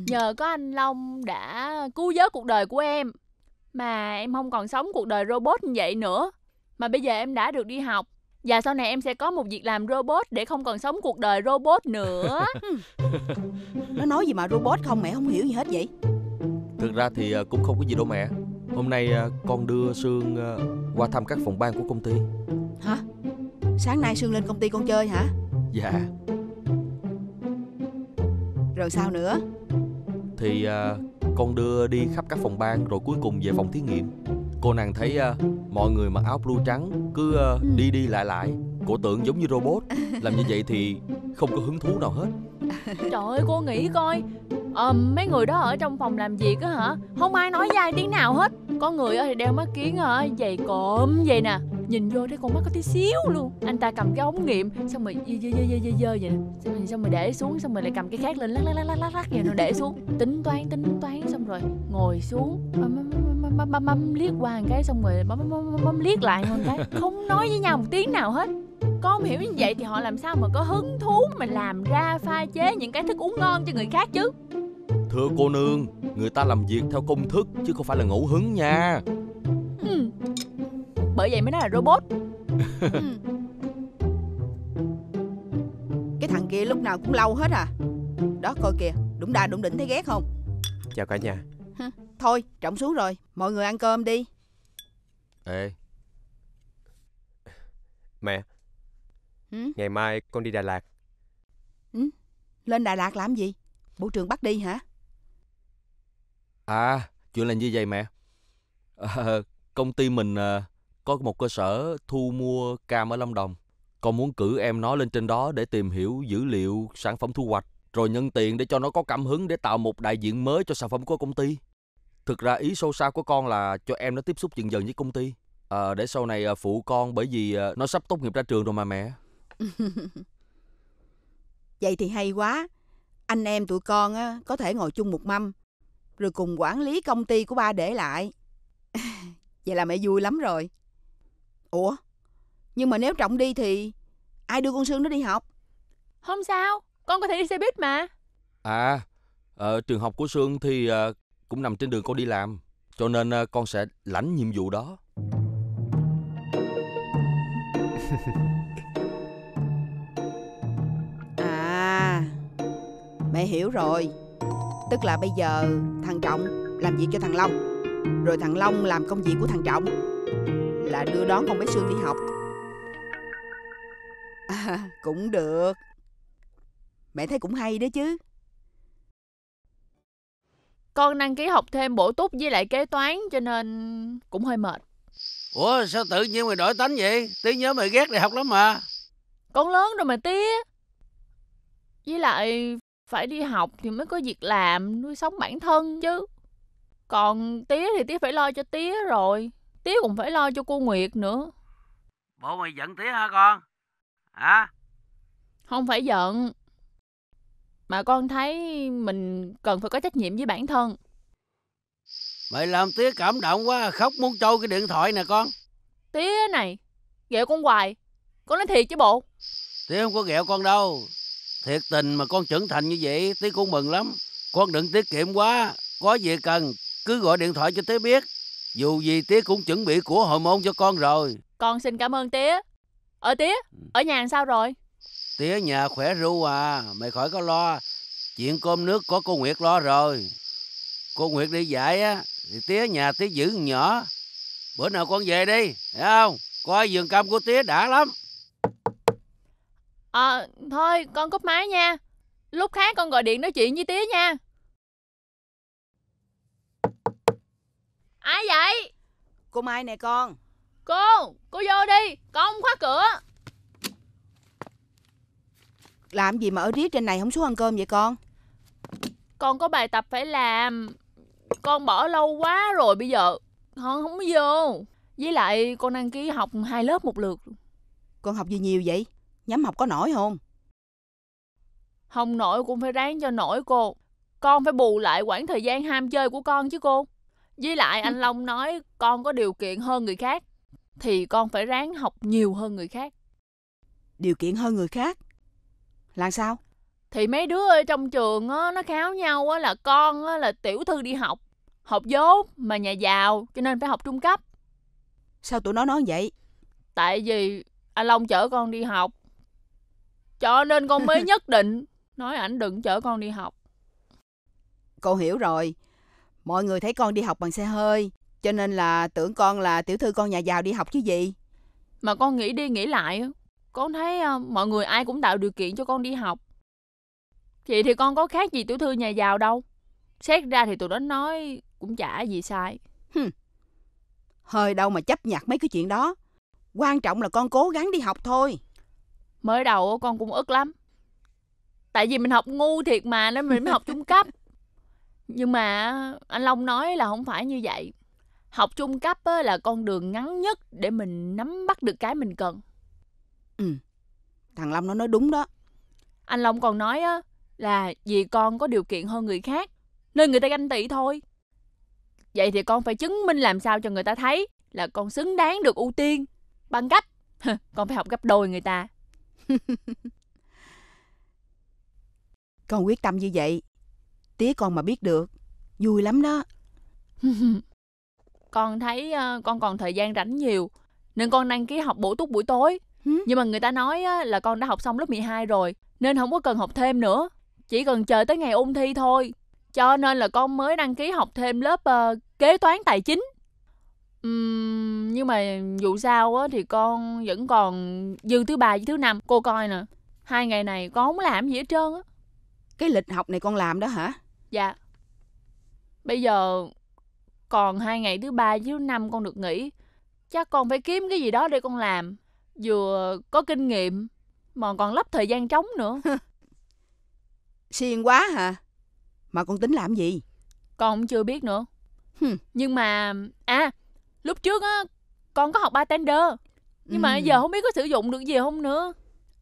Nhờ có anh Long đã cứu vớt cuộc đời của em. Mà em không còn sống cuộc đời robot như vậy nữa. Mà bây giờ em đã được đi học. Và sau này em sẽ có một việc làm robot để không còn sống cuộc đời robot nữa. Nó nói gì mà robot không mẹ? Không hiểu gì hết vậy. Thực ra thì à, cũng không có gì đâu mẹ. Hôm nay à, con đưa Sương à, qua thăm các phòng ban của công ty. Hả? Sáng nay Sương lên công ty con chơi hả? Dạ Rồi sao nữa? Thì à, con đưa đi khắp các phòng ban Rồi cuối cùng về phòng thí nghiệm. Cô nàng thấy à, mọi người mặc áo blue trắng Cứ à, đi đi lại lại. Cổ tượng giống như robot. Làm như vậy thì không có hứng thú nào hết Trời ơi cô nghĩ coi à, Mấy người đó ở trong phòng làm việc á hả Không ai nói dai tiếng nào hết Có người thì đeo mắt kiến hả Dày cộm vậy nè Nhìn vô thấy con mắt có tí xíu luôn Anh ta cầm cái ống nghiệm Xong rồi dơ dơ dơ dơ dơ, dơ vậy nè xong rồi, xong rồi để xuống Xong rồi lại cầm cái khác lên lắc lắc lắc lắc lắc lắc vậy rồi để xuống Tính toán tính toán Xong rồi ngồi xuống bấm, bấm, bấm, liếc qua một cái Xong rồi bấm, bấm, bấm liếc lại một cái Không nói với nhau một tiếng nào hết con không hiểu như vậy thì họ làm sao mà có hứng thú mà làm ra pha chế những cái thức uống ngon cho người khác chứ? Thưa cô nương Người ta làm việc theo công thức Chứ không phải là ngẫu hứng nha. Ừ. Bởi vậy mới nói là robot. Cái thằng kia lúc nào cũng lâu hết à. Đó coi kìa Đụng đà đụng đỉnh thấy ghét không? Chào cả nhà. Thôi trọng xuống rồi Mọi người ăn cơm đi. Ê. Mẹ ừ? Ngày mai con đi Đà Lạt. Ừ? Lên Đà Lạt làm gì? Bộ trường bắt đi hả? À chuyện là như vậy mẹ. À, Công ty mình à, có một cơ sở thu mua cam ở Lâm Đồng. Con muốn cử em nó lên trên đó để tìm hiểu dữ liệu sản phẩm thu hoạch Rồi nhân tiền để cho nó có cảm hứng để tạo một đại diện mới cho sản phẩm của công ty. Thực ra ý sâu xa của con là cho em nó tiếp xúc dần dần với công ty. À, Để sau này à, phụ con bởi vì à, nó sắp tốt nghiệp ra trường rồi mà mẹ Vậy thì hay quá. Anh em tụi con á, có thể ngồi chung một mâm Rồi cùng quản lý công ty của ba để lại. Vậy là mẹ vui lắm rồi. Ủa? Nhưng mà nếu Trọng đi thì Ai đưa con Sương nó đi học? Không sao Con có thể đi xe buýt mà. À ờ, trường học của Sương thì à, cũng nằm trên đường con đi làm Cho nên à, con sẽ lãnh nhiệm vụ đó Mẹ hiểu rồi. Tức là bây giờ thằng Trọng làm việc cho thằng Long Rồi thằng Long làm công việc của thằng Trọng Là đưa đón con bé Sương đi học. À, Cũng được. Mẹ thấy cũng hay đó chứ. Con đăng ký học thêm bổ túc với lại kế toán Cho nên cũng hơi mệt. Ủa sao tự nhiên mày đổi tánh vậy? Tí nhớ mày ghét đại học lắm mà. Con lớn rồi mà tía Với lại phải đi học thì mới có việc làm nuôi sống bản thân chứ. Còn tía thì tía phải lo cho tía rồi tía cũng phải lo cho cô nguyệt nữa. Bộ mày giận tía hả con? Hả? Không phải giận mà con thấy mình cần phải có trách nhiệm với bản thân. Mày làm tía cảm động quá Khóc muốn trôi cái điện thoại nè con. Tía này ghẹo con hoài con nói thiệt chứ bộ. Tía không có ghẹo con đâu Thiệt tình mà con trưởng thành như vậy Tía cũng mừng lắm. Con đừng tiết kiệm quá Có gì cần cứ gọi điện thoại cho tía biết. Dù gì tía cũng chuẩn bị của hồi môn cho con rồi. Con xin cảm ơn tía ở tía ở nhà làm sao rồi? Tía nhà khỏe ru à Mày khỏi có lo. Chuyện cơm nước có cô Nguyệt lo rồi. Cô Nguyệt đi dạy á Thì tía nhà tía giữ nhỏ. Bữa nào con về đi Thấy không? Coi vườn cam của tía đã lắm à, thôi con cúp máy nha. Lúc khác con gọi điện nói chuyện với tía nha. Ai vậy? Cô Mai nè con. Cô cô vô đi con không khóa cửa. Làm gì mà ở riết trên này không xuống ăn cơm vậy con? Con có bài tập phải làm. Con bỏ lâu quá rồi bây giờ con không có vô. Với lại con đăng ký học hai lớp một lượt. Con học gì nhiều vậy Nhắm học có nổi không? Không nổi cũng phải ráng cho nổi cô. Con phải bù lại quãng thời gian ham chơi của con chứ cô. Với lại anh long nói con có điều kiện hơn người khác thì con phải ráng học nhiều hơn người khác. Điều kiện hơn người khác? Là sao? Thì mấy đứa ở trong trường á nó kháo nhau á là con á là tiểu thư đi học. Học dốt mà nhà giàu cho nên phải học trung cấp. Sao tụi nó nói vậy? Tại vì anh Long chở con đi học. Cho nên con mới nhất định nói ảnh đừng chở con đi học. Cô hiểu rồi. Mọi người thấy con đi học bằng xe hơi, cho nên là tưởng con là tiểu thư con nhà giàu đi học chứ gì. Mà con nghĩ đi nghĩ lại, con thấy à, mọi người ai cũng tạo điều kiện cho con đi học. Vậy thì con có khác gì tiểu thư nhà giàu đâu. Xét ra thì tụi nó nói cũng chả gì sai. Hừm. Hơi đâu mà chấp nhặt mấy cái chuyện đó. Quan trọng là con cố gắng đi học thôi. Mới đầu con cũng ức lắm. Tại vì mình học ngu thiệt mà nên mình mới học trung cấp. Nhưng mà anh Long nói là không phải như vậy. Học trung cấp là con đường ngắn nhất để mình nắm bắt được cái mình cần. Ừ. Thằng Long nó nói đúng đó. Anh Long còn nói á là vì con có điều kiện hơn người khác nên người ta ganh tị thôi. Vậy thì con phải chứng minh làm sao cho người ta thấy là con xứng đáng được ưu tiên bằng cách con phải học gấp đôi người ta. con quyết tâm như vậy. Tía con mà biết được, vui lắm đó. con thấy uh, con còn thời gian rảnh nhiều nên con đăng ký học bổ túc buổi tối. Ừ. Nhưng mà người ta nói uh, là con đã học xong lớp 12 rồi nên không có cần học thêm nữa. Chỉ cần chờ tới ngày ôn thi thôi. Cho nên là con mới đăng ký học thêm lớp uh, kế toán tài chính. Nhưng mà dù sao á thì con vẫn còn dư thứ ba với thứ năm. Cô coi nè hai ngày này con không làm gì hết trơn á. Cái lịch học này con làm đó hả? Dạ. Bây giờ còn hai ngày thứ ba với thứ năm con được nghỉ. Chắc con phải kiếm cái gì đó để con làm. Vừa có kinh nghiệm mà còn lấp thời gian trống nữa. Xiên quá hả? Mà con tính làm gì? Con cũng chưa biết nữa. Nhưng mà à lúc trước á con có học bartender nhưng mà giờ không biết có sử dụng được gì không nữa.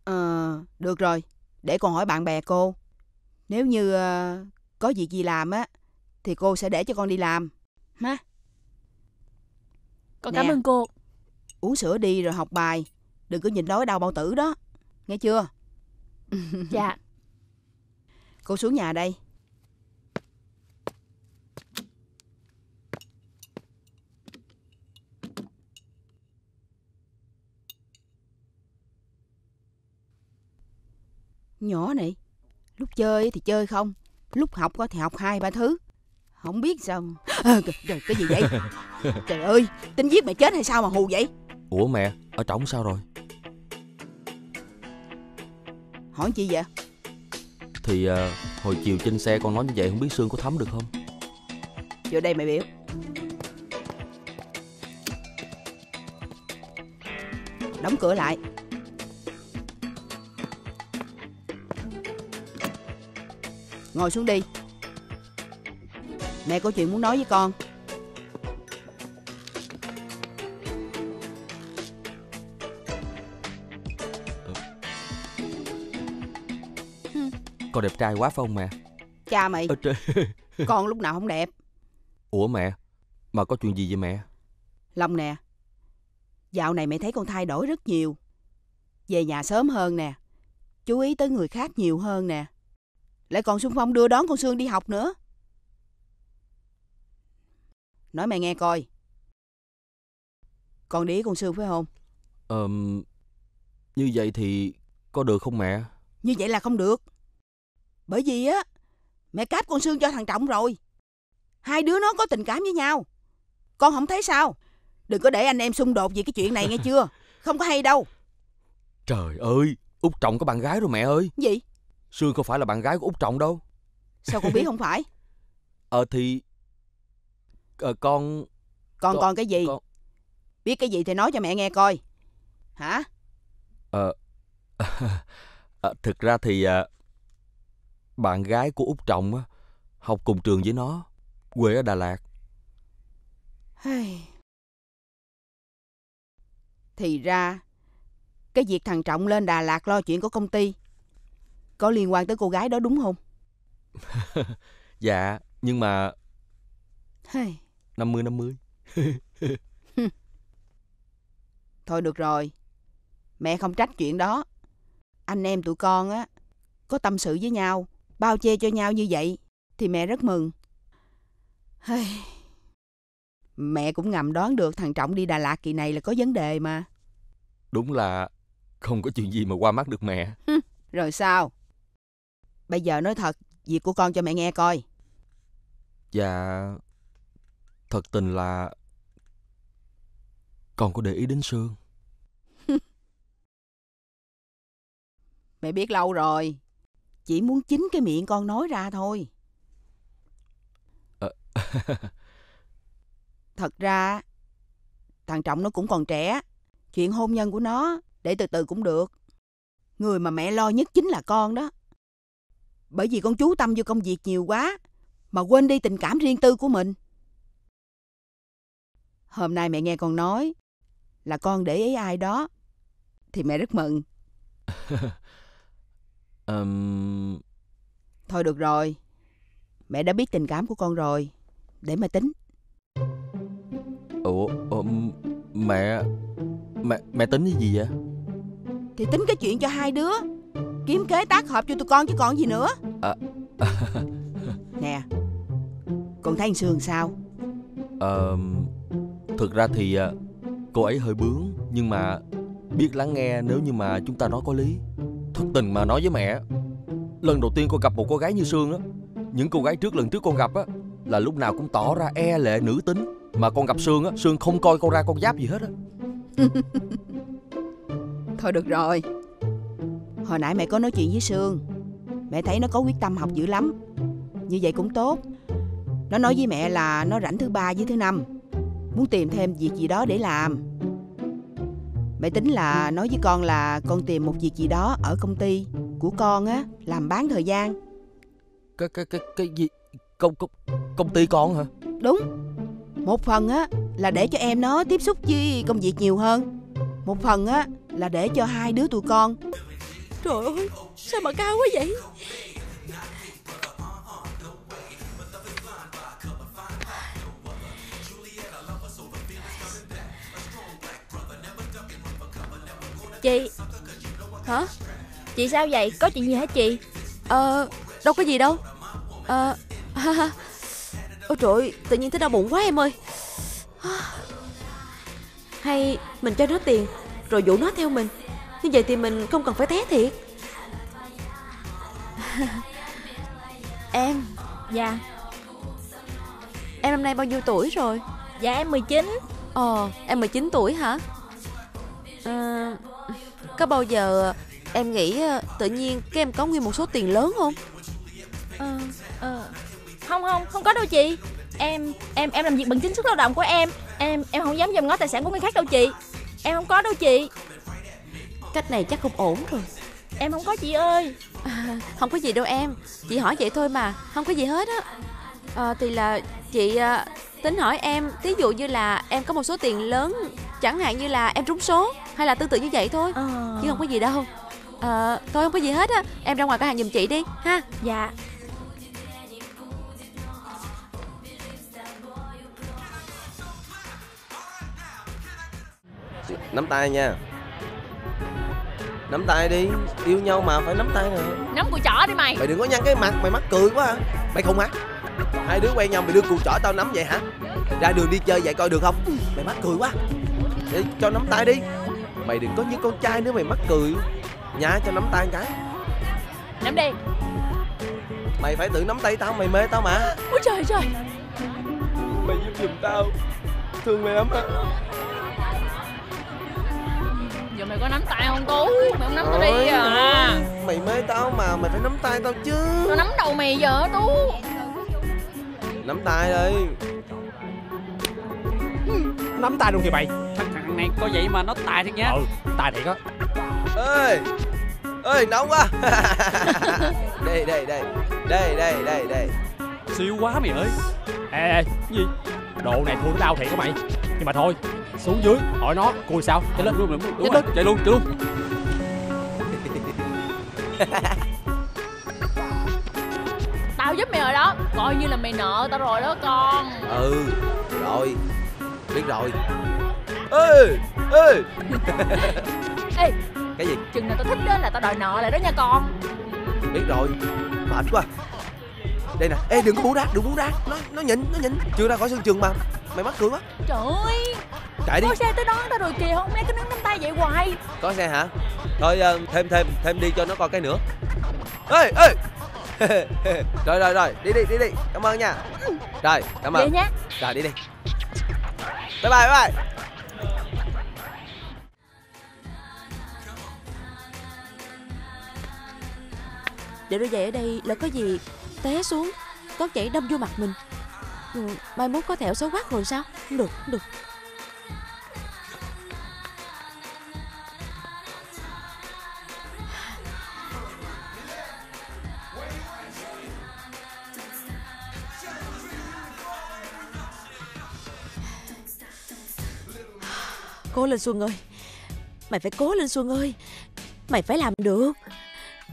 Ờ được rồi để con hỏi bạn bè cô. Nếu như uh, có việc gì làm á thì cô sẽ để cho con đi làm. Ha con cảm ơn cô. Uống sữa đi rồi học bài đừng có nhìn đói đau bao tử đó. Nghe chưa? Dạ. Cô xuống nhà đây nhỏ này. Lúc chơi thì chơi không lúc học thì học hai ba thứ. Không biết sao. À, trời cái gì vậy? Trời ơi tính giết mẹ chết hay sao mà hù vậy? Ủa mẹ ở trỏng sao rồi? Hỏi chi vậy? Thì uh, hồi chiều trên xe con nói như vậy không biết xương có thấm được không? Vô đây mày biểu. Đóng cửa lại Ngồi xuống đi. Mẹ có chuyện muốn nói với con. Con đẹp trai quá phải không mẹ? Cha mày. Ơ, trời. Con lúc nào không đẹp. Ủa mẹ Mà có chuyện gì vậy mẹ? Long nè Dạo này mẹ thấy con thay đổi rất nhiều. Về nhà sớm hơn nè Chú ý tới người khác nhiều hơn nè lại còn xung phong đưa đón con Sương đi học nữa. Nói mẹ nghe coi. Con đi con Sương phải không? Ờ, như vậy thì có được không mẹ? Như vậy là không được. Bởi vì á, mẹ cáp con Sương cho thằng Trọng rồi. Hai đứa nó có tình cảm với nhau. Con không thấy sao? Đừng có để anh em xung đột vì cái chuyện này nghe chưa? Không có hay đâu. Trời ơi, Út Trọng có bạn gái rồi mẹ ơi. Gì? Sương không phải là bạn gái của Út Trọng đâu. Sao con biết không phải? Ờ thì ờ, Con Con con cái gì? con... Biết cái gì thì nói cho mẹ nghe coi. Hả? Ờ à, Thực ra thì à, Bạn gái của Út Trọng á, Học cùng trường với nó Quê ở Đà Lạt. Thì ra Cái việc thằng Trọng lên Đà Lạt lo chuyện của công ty có liên quan tới cô gái đó đúng không? dạ, nhưng mà... năm mươi năm mươi Thôi được rồi. Mẹ không trách chuyện đó. Anh em tụi con á, có tâm sự với nhau, bao che cho nhau như vậy, thì mẹ rất mừng. Mẹ cũng ngầm đoán được thằng Trọng đi Đà Lạt kỳ này là có vấn đề mà. Đúng là Không có chuyện gì mà qua mắt được mẹ Rồi sao Bây giờ nói thật Việc của con cho mẹ nghe coi. Dạ Thật tình là Con có để ý đến Sương Mẹ biết lâu rồi Chỉ muốn chính cái miệng con nói ra thôi. Ờ. Thật ra Thằng Trọng nó cũng còn trẻ Chuyện hôn nhân của nó Để từ từ cũng được. Người mà mẹ lo nhất chính là con đó Bởi vì con chú tâm vô công việc nhiều quá Mà quên đi tình cảm riêng tư của mình. Hôm nay mẹ nghe con nói Là con để ý ai đó Thì mẹ rất mừng. Ừm, Thôi được rồi Mẹ đã biết tình cảm của con rồi Để mà tính. Ủa ờ, Mẹ Mẹ mẹ tính cái gì vậy? Thì tính cái chuyện cho hai đứa Kiếm kế tác hợp cho tụi con chứ còn gì nữa à, Nè Con thấy anh Sương sao Ờ, thực ra thì à, cô ấy hơi bướng nhưng mà biết lắng nghe nếu như mà chúng ta nói có lý. Thật tình mà nói với mẹ, lần đầu tiên con gặp một cô gái như Sương á, những cô gái trước lần trước con gặp á là lúc nào cũng tỏ ra e lệ nữ tính, mà con gặp Sương á, Sương không coi con ra con giáp gì hết á. Thôi được rồi Hồi nãy mẹ có nói chuyện với Sương. Mẹ thấy nó có quyết tâm học dữ lắm. Như vậy cũng tốt. Nó nói với mẹ là nó rảnh thứ ba với thứ năm. Muốn tìm thêm việc gì đó để làm. Mẹ tính là nói với con là con tìm một việc gì đó ở công ty của con á Làm bán thời gian. Cái cái cái cái gì? Công công công ty con hả? Đúng. Một phần á là để cho em nó tiếp xúc với công việc nhiều hơn. Một phần á là để cho hai đứa tụi con Trời ơi Sao mà cao quá vậy? Chị Hả? Chị sao vậy? Có chuyện gì hả chị? Ờ Đâu có gì đâu. Ờ ha, ha. Ôi trời Tự nhiên thấy đau bụng quá em ơi. Hay mình cho nó tiền Rồi dụ nó theo mình. Như vậy thì mình không cần phải té thiệt. Em Dạ. Em năm nay bao nhiêu tuổi rồi? Dạ em 19 Ồ em 19 tuổi hả? Ờ, Có bao giờ em nghĩ ờ, tự nhiên cái em có nguyên một số tiền lớn không? Ờ Ờ. Không không không có đâu chị. Em em em làm việc bằng chính sức lao động của em. Em em không dám dòm ngó tài sản của người khác đâu chị. Em không có đâu chị Cách này chắc không ổn rồi. Em không có chị ơi. À, Không có gì đâu em. Chị hỏi vậy thôi mà Không có gì hết á. À, Thì là chị à, tính hỏi em Ví dụ như là em có một số tiền lớn Chẳng hạn như là em trúng số Hay là tương tự như vậy thôi. Ờ. Chứ không có gì đâu. À, Thôi không có gì hết á. Em ra ngoài cửa hàng giùm chị đi ha. Dạ. Nắm tay nha Nắm tay đi Yêu nhau mà phải nắm tay nè. Nắm cùi chỏ đi mày. Mày đừng có nhăn cái mặt Mày mắc cười quá à. Mày không hả Hai đứa quen nhau mày đưa cùi chỏ tao nắm vậy hả? Ra đường đi chơi vậy coi được không? Mày mắc cười quá. Để cho nắm tay đi. Mày đừng có như con trai nữa mày mắc cười. Nha cho nắm tay cái. Nắm đi. Mày phải tự nắm tay tao mày mê tao mà. Ôi trời trời. Mày giúp giùm tao. Thương mày lắm á Giờ mày có nắm tay không Tú Mày không nắm tao đi à. Mày mê tao mà Mày phải nắm tay tao chứ. Tao nắm đầu mày giờ Tú. Nắm tay đi. Nắm tay luôn kìa mày. Thằng, thằng này có vậy mà nó tài thiệt nha. Ừ tài thiệt á. Ơi ơi nóng quá. Đây đây đây. Đây đây đây đây. Siêu quá mày ơi. Ê ê gì Độ này thua đau thiệt á mày. Nhưng mà thôi Xuống dưới hỏi nó Cùi sao? Chạy lên. Đúng, đúng, đúng, Chạy rồi. lên Chạy luôn chạy luôn. Tao giúp mày rồi đó. Coi như là mày nợ tao rồi đó con. Ừ rồi. Biết rồi. Ê ê. Ê cái gì? Chừng nào tao thích đó là tao đòi nợ lại đó nha con. Biết rồi. Mệt quá đây nè. Ê đừng có bú đá đừng bú đá. Nó nó nhịn nó nhịn chưa ra khỏi sân trường mà. Mày mắc cười quá. Trời ơi. Chạy đi. Có xe tới đó tao rồi kìa Không cứ đứng nắm tay vậy hoài. Có xe hả? Thôi ờ, thêm thêm thêm đi cho nó coi cái nữa. Ê ê. Rồi rồi rồi. Đi đi đi đi. Cảm ơn nha. Rồi cảm ơn. Vậy nhé. rồi đi đi. Bye bye bye. Bye Để đôi giày ở đây là có gì té xuống Có chảy đâm vô mặt mình. Ừ, Mai mốt có thẹo xấu quắc rồi sao? Không được không được. Cố lên Xuân ơi. Mày phải cố lên Xuân ơi. Mày phải làm được.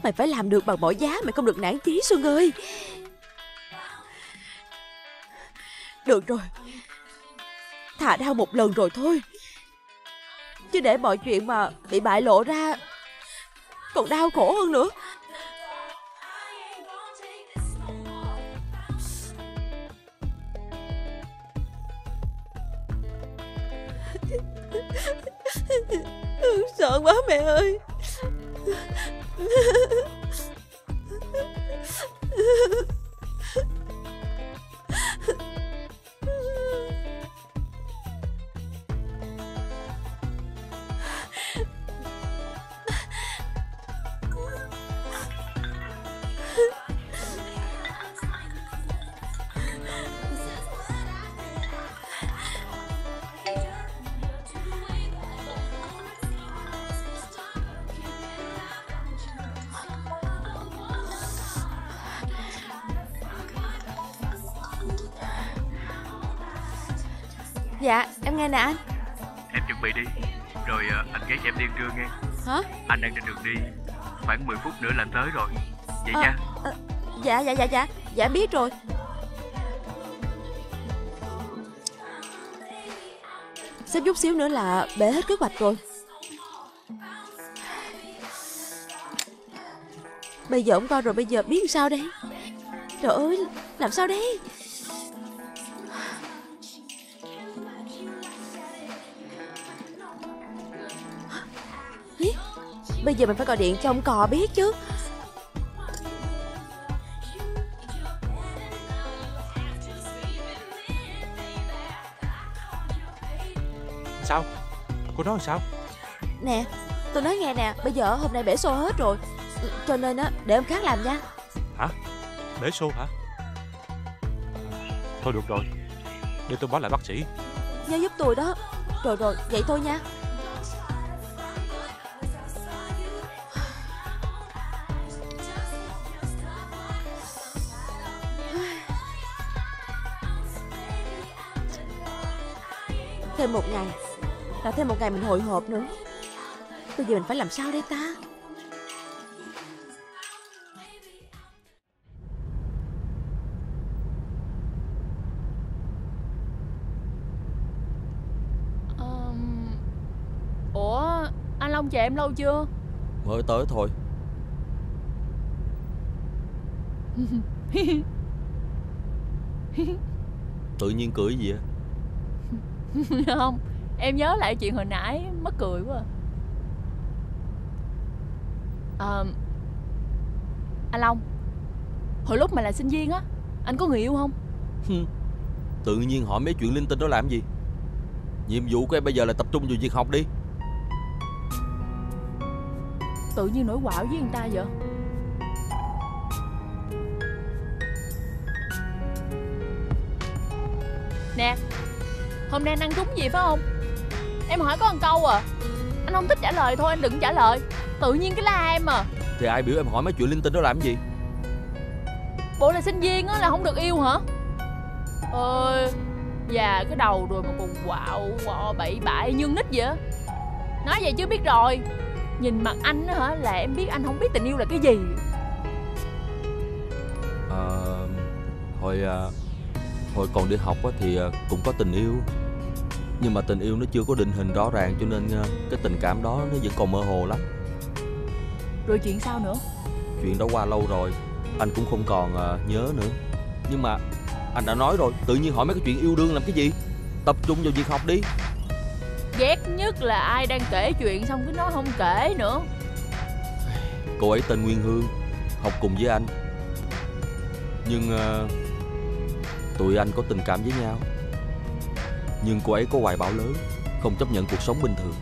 Mày phải làm được bằng mọi giá, Mày không được nản chí, Xuân ơi. Được rồi. Thả đau một lần rồi thôi. Chứ để mọi chuyện mà bị bại lộ ra, Còn đau khổ hơn nữa. Sợ quá mẹ ơi. Ha ha ha. Em nghe nè anh. Em chuẩn bị đi. Rồi ờ, anh ghé cho em đi ăn trưa nghe. Hả? Anh đang trên đường đi. Khoảng 10 phút nữa là anh tới rồi. Vậy Ờ, nha. ờ, Dạ dạ dạ dạ. Dạ biết rồi. Xếp chút xíu nữa là bể hết kế hoạch rồi. Bây giờ ông coi rồi bây giờ biết sao đây? Trời ơi Làm sao đây Bây giờ mình phải gọi điện cho ông cò biết chứ. Sao? Cô nói sao? Nè tôi nói nghe nè Bây giờ hôm nay bể xô hết rồi. Cho nên á để ông khác làm nha. Hả? Bể xô hả? Thôi được rồi Để tôi báo lại bác sĩ. Nhớ giúp tôi đó. Rồi rồi vậy thôi nha Thêm một ngày. Là thêm một ngày mình hồi hộp nữa. Bây giờ mình phải làm sao đây ta? Ờm, Ủa anh Long chờ em lâu chưa? Mới tới thôi. Tự nhiên cười gì vậy Không Em nhớ lại chuyện hồi nãy Mắc cười quá à. Anh Long Hồi lúc mà là sinh viên á Anh có người yêu không? Tự nhiên hỏi mấy chuyện linh tinh đó làm gì? Nhiệm vụ của em bây giờ là tập trung vào việc học đi. Tự nhiên nổi quạo với người ta vậy? Nè Hôm nay anh ăn trúng gì phải không? Em hỏi có một câu à Anh không thích trả lời thôi anh đừng trả lời. Tự nhiên cái la em à. Thì ai biểu em hỏi mấy chuyện linh tinh đó làm gì? Bộ là sinh viên á là không được yêu hả? Ơi Già cái đầu rồi mà còn quạo quọ bậy bại như nít vậy. Nói vậy chứ biết rồi. Nhìn mặt anh á hả là em biết anh không biết tình yêu là cái gì. Ờ, Hồi à, Hồi còn đi học á, thì à, cũng có tình yêu Nhưng mà tình yêu nó chưa có định hình rõ ràng Cho nên à, cái tình cảm đó nó vẫn còn mơ hồ lắm. Rồi chuyện sao nữa? Chuyện đó qua lâu rồi Anh cũng không còn à, nhớ nữa. Nhưng mà anh đã nói rồi Tự nhiên hỏi mấy cái chuyện yêu đương làm cái gì? Tập trung vào việc học đi. Ghét nhất là ai đang kể chuyện xong cứ nói không kể nữa. Cô ấy tên Nguyên Hương Học cùng với anh. Nhưng ờ, Tụi anh có tình cảm với nhau Nhưng cô ấy có hoài bão lớn Không chấp nhận cuộc sống bình thường.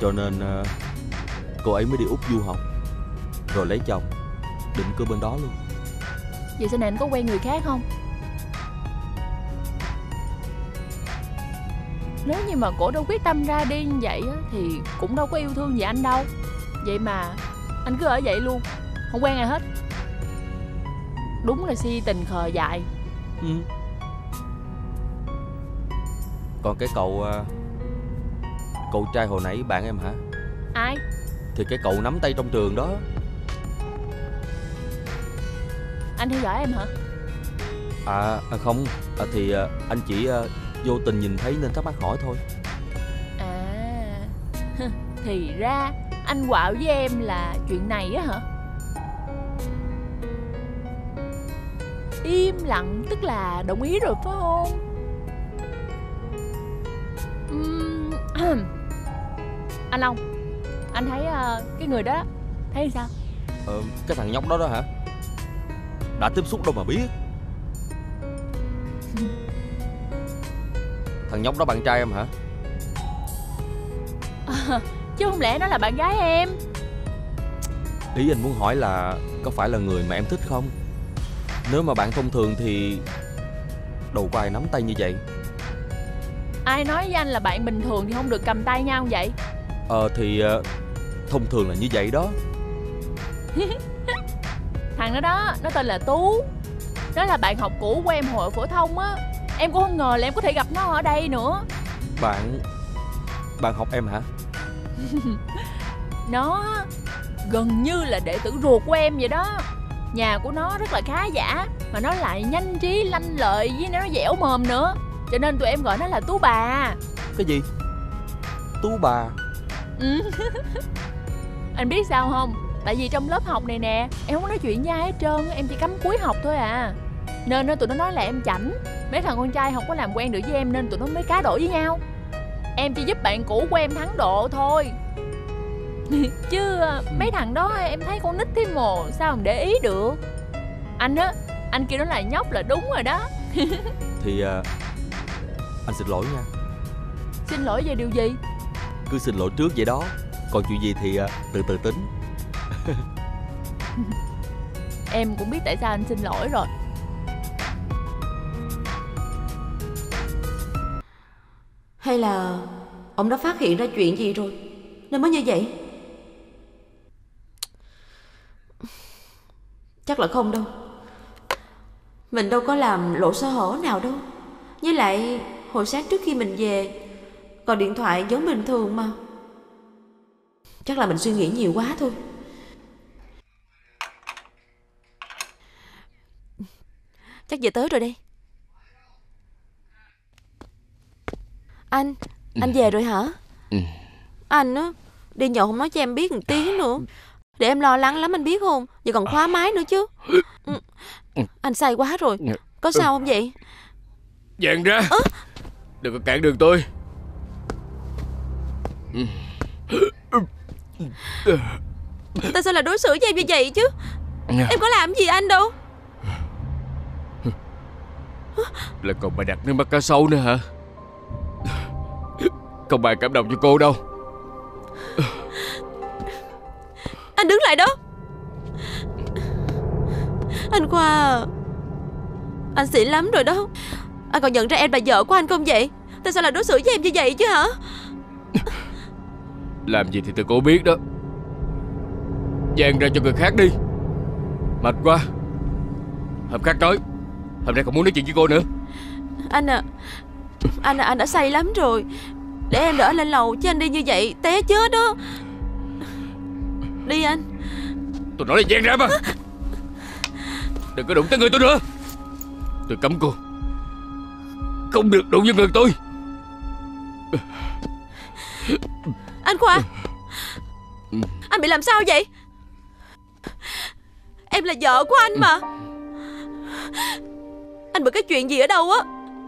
Cho nên ờ, Cô ấy mới đi Úc du học Rồi lấy chồng Định cư bên đó luôn. Vậy sau này anh có quen người khác không? Nếu như mà cổ đâu quyết tâm ra đi như vậy á, Thì cũng đâu có yêu thương gì anh đâu. Vậy mà Anh cứ ở vậy luôn Không quen ai hết. Đúng là si tình khờ dại. Ừ. Còn cái cậu ờ, Cậu trai hồi nãy bạn em hả? Ai? Thì cái cậu nắm tay trong trường đó. Anh theo dõi em hả? À, à không à, Thì à, anh chỉ à, vô tình nhìn thấy nên thắc mắc hỏi thôi. À Thì ra Anh quạo với em là chuyện này á hả? Im lặng tức là đồng ý rồi phải không Ừm, Anh Long Anh thấy ờ, cái người đó Thấy sao? Ờ, Cái thằng nhóc đó đó hả? Đã tiếp xúc đâu mà biết. Thằng nhóc đó bạn trai em hả? Ờ, Chứ không lẽ nó là bạn gái em? Ý anh muốn hỏi là Có phải là người mà em thích không? Nếu mà bạn thông thường thì Đâu có ai nắm tay như vậy Ai nói với anh là bạn bình thường thì không được cầm tay nhau vậy? Ờ thì ờ, Thông thường là như vậy đó. Thằng đó đó Nó tên là Tú. Nó là bạn học cũ của em hồi phổ thông á. Em cũng không ngờ là em có thể gặp nó ở đây nữa. Bạn Bạn học em hả? Nó gần như là đệ tử ruột của em vậy đó. Nhà của nó rất là khá giả Mà nó lại nhanh trí lanh lợi với nó dẻo mồm nữa Cho nên tụi em gọi nó là Tú bà. Cái gì? Tú bà. Ừ. Anh biết sao không? Tại vì trong lớp học này nè Em không có nói chuyện với ai hết trơn Em chỉ cắm cuối học thôi à. Nên tụi nó nói là em chảnh. Mấy thằng con trai không có làm quen được với em Nên tụi nó mới cá độ với nhau. Em chỉ giúp bạn cũ của em thắng độ thôi. Chứ à, mấy thằng đó em thấy con nít thế mồ Sao mà để ý được? Anh á Anh kêu nó là nhóc là đúng rồi đó. Thì ờ, Anh xin lỗi nha. Xin lỗi về điều gì? Cứ xin lỗi trước vậy đó. Còn chuyện gì thì ờ, từ từ tính. Em cũng biết tại sao anh xin lỗi rồi. Hay là Ông đã phát hiện ra chuyện gì rồi? Nên mới như vậy? Chắc là không đâu. Mình đâu có làm lộ sơ hở nào đâu. Với lại Hồi sáng trước khi mình về. Còn điện thoại giống bình thường mà. Chắc là mình suy nghĩ nhiều quá thôi. Chắc giờ tới rồi đây. Anh Anh về rồi hả? Ừ. Anh á Đi nhậu không nói cho em biết một tiếng nữa. Để em lo lắng lắm anh biết không? Giờ còn khóa máy nữa chứ. Ừ. Anh say quá rồi. Có sao không vậy? Dàn ra Đừng có cản đường tôi. Tại sao lại đối xử với em như vậy chứ? Em có làm gì anh đâu? Là còn bà đặt nước mắt cá sấu nữa hả? Không ai cảm động cho cô đâu. Anh đứng lại đó. Anh Khoa Anh xỉn lắm rồi đó Anh còn nhận ra em là vợ của anh không vậy? Tại sao lại đối xử với em như vậy chứ hả? Làm gì thì tôi cô biết đó. Dàn ra cho người khác đi. Mệt quá. Hôm khác nói Hôm nay không muốn nói chuyện với cô nữa. Anh à Anh à, anh đã say lắm rồi. Để em đỡ lên lầu chứ anh đi như vậy Té chết đó. Đi anh. Tôi nói là dàn ra mà. Đừng có đụng tới người tôi nữa. Tôi cấm cô Không được đụng vào người tôi. Anh Khoa Anh bị làm sao vậy? Em là vợ của anh mà. Anh bực cái chuyện gì ở đâu á?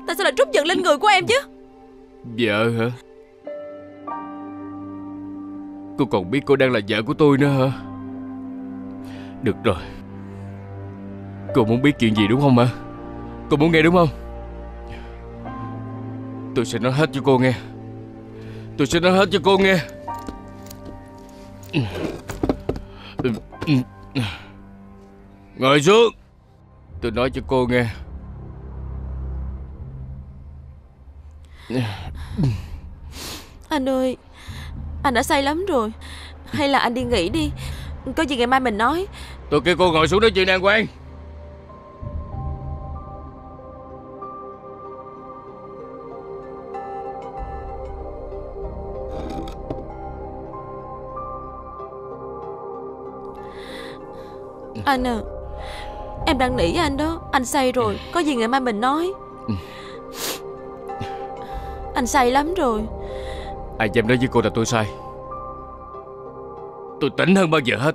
Tại sao lại trút giận lên người của em chứ? Vợ hả? Cô còn biết cô đang là vợ của tôi nữa hả? Được rồi. Cô muốn biết chuyện gì đúng không hả? Cô muốn nghe đúng không Tôi sẽ nói hết cho cô nghe. Tôi sẽ nói hết cho cô nghe. Ngồi xuống. Tôi nói cho cô nghe. Anh ơi Anh đã say lắm rồi. Hay là anh đi nghỉ đi. Có gì ngày mai mình nói. Tôi kêu cô ngồi xuống nói chuyện đàng hoàng Anh à Em đang nỉ anh đó. Anh say rồi Có gì ngày mai mình nói. Anh say lắm rồi. Ai dám nói với cô là tôi sai? Tôi tỉnh hơn bao giờ hết.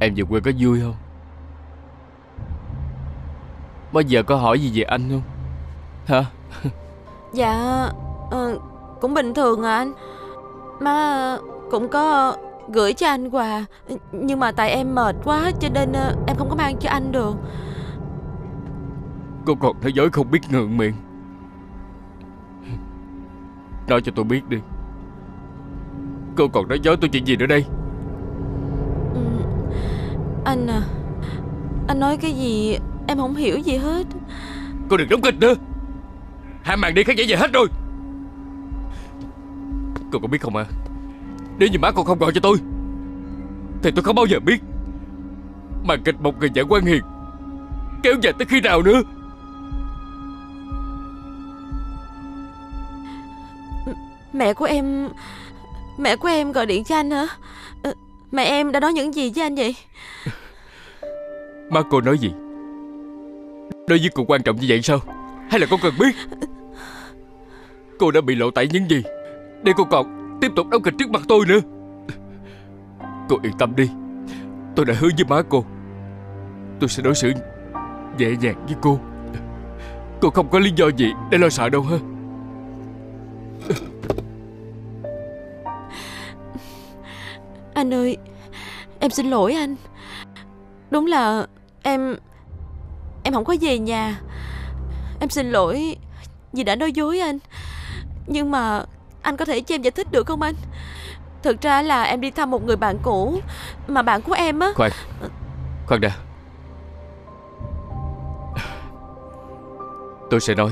Em về quê có vui không? Bao giờ có hỏi gì về anh không? Hả? Dạ ờ, Cũng bình thường à anh. Má cũng có gửi cho anh quà Nhưng mà tại em mệt quá Cho nên ờ, em không có mang cho anh được. Cô còn thế giới không biết ngượng miệng. Nói cho tôi biết đi. Cô còn nói dối tôi chuyện gì nữa đây? Ừ, Anh à Anh nói cái gì Em không hiểu gì hết. Cô đừng đóng kịch nữa. Hai màn đi khán giả về hết rồi Cô có biết không à Nếu như má cô không gọi cho tôi Thì tôi không bao giờ biết. Màn kịch một người vợ quan hiền Kéo dài tới khi nào nữa? Mẹ của em Mẹ của em gọi điện cho anh hả? Ờ, Mẹ em đã nói những gì với anh vậy? Má cô nói gì? Nói với cô quan trọng như vậy sao? Hay là cô cần biết? Cô đã bị lộ tẩy những gì để cô còn tiếp tục đóng kịch trước mặt tôi nữa. Cô yên tâm đi. Tôi đã hứa với má cô, Tôi sẽ đối xử nhẹ nhàng với cô. Cô không có lý do gì để lo sợ đâu ha. Anh ơi, Em xin lỗi anh. Đúng là em Em không có về nhà. Em xin lỗi Vì đã nói dối anh. Nhưng mà anh có thể cho em giải thích được không anh? Thực ra là em đi thăm một người bạn cũ Mà bạn của em á. Khoan. Khoan đã. Tôi sẽ nói.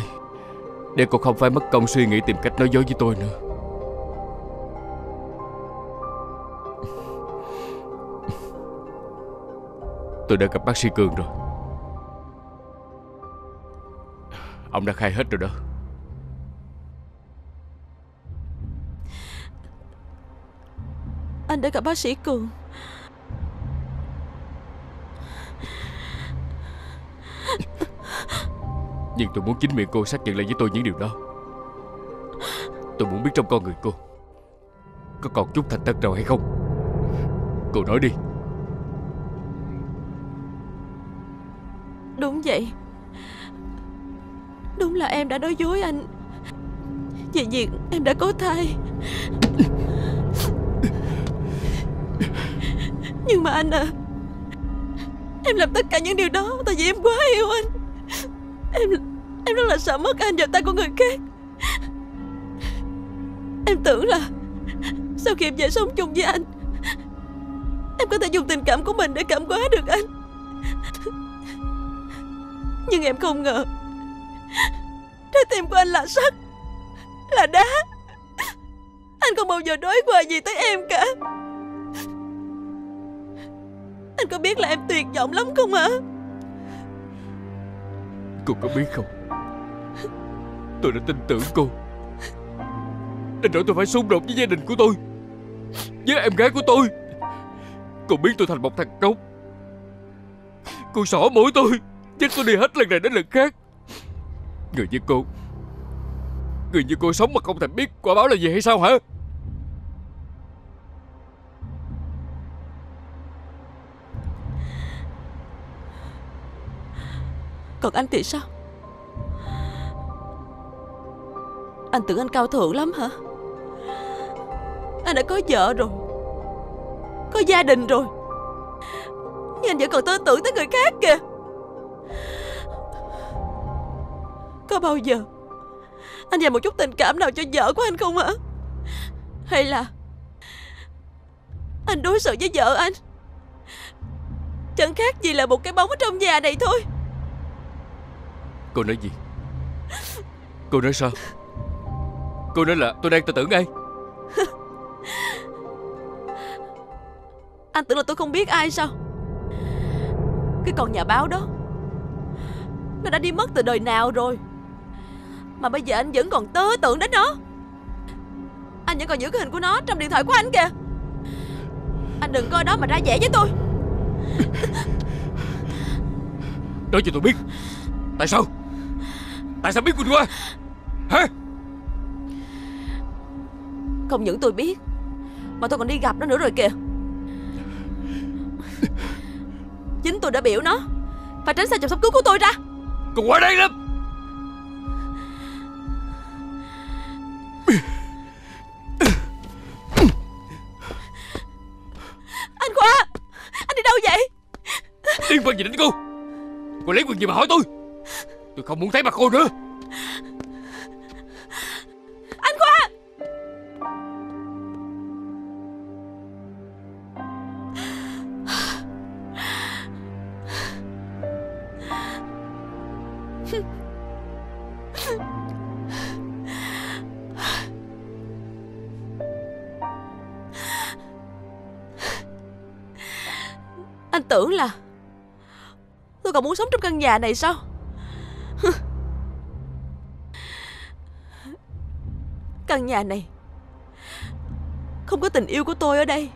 Để cô không phải mất công suy nghĩ tìm cách nói dối với tôi nữa. Tôi đã gặp bác sĩ Cường rồi. Ông đã khai hết rồi đó. Anh đã gặp bác sĩ Cường. Nhưng tôi muốn chính miệng cô xác nhận lại với tôi những điều đó. Tôi muốn biết trong con người cô Có còn chút thành thật nào hay không? Cô nói đi. Đúng vậy. Đúng là em đã nói dối anh. Về việc em đã có thai nhưng mà anh à Em làm tất cả những điều đó Tại vì em quá yêu anh. Em em rất là sợ mất anh vào tay của người khác. Em tưởng là Sau khi em về sống chung với anh, Em có thể dùng tình cảm của mình để cảm hóa được anh. Nhưng em không ngờ, Trái tim của anh là sắt, Là đá. Anh không bao giờ đối qua gì tới em cả. Anh có biết là em tuyệt vọng lắm không hả? Cô có biết không? Tôi đã tin tưởng cô. Đến nỗi tôi phải xung đột với gia đình của tôi, Với em gái của tôi. Cô biết tôi thành một thằng cốc. Cô xỏ mũi tôi Chết tôi đi hết lần này đến lần khác. Người như cô, Người như cô sống mà không thèm biết quả báo là gì hay sao hả? Còn anh thì sao? Anh tưởng anh cao thượng lắm hả? Anh đã có vợ rồi, Có gia đình rồi. Nhưng anh vẫn còn tơ tưởng tới người khác kìa. Có bao giờ Anh dành một chút tình cảm nào cho vợ của anh không hả? Hay là Anh đối xử với vợ anh Chẳng khác gì là một cái bóng ở trong nhà này thôi? Cô nói gì? Cô nói sao? Cô nói là tôi đang tự tử ngay. Anh tưởng là tôi không biết ai sao? Cái con nhà báo đó Nó đã đi mất từ đời nào rồi? Mà bây giờ anh vẫn còn tớ tưởng đến nó. Anh vẫn còn giữ cái hình của nó trong điện thoại của anh kìa. Anh đừng coi đó mà ra vẻ với tôi. Nói cho tôi biết. Tại sao Tại sao biết Quỳnh Hoa Hả? Không những tôi biết Mà tôi còn đi gặp nó nữa rồi kìa. Chính tôi đã biểu nó Phải tránh xa chồng sắp cưới của tôi ra. Cô qua đây lắm. Anh Khoa Anh đi đâu vậy? Liên quan gì đến cô? Cô lấy quyền gì mà hỏi tôi Tôi không muốn thấy mặt cô nữa. Anh Khoa! Anh tưởng là Tôi còn muốn sống trong căn nhà này sao? Căn nhà này. Không có tình yêu của tôi ở đây.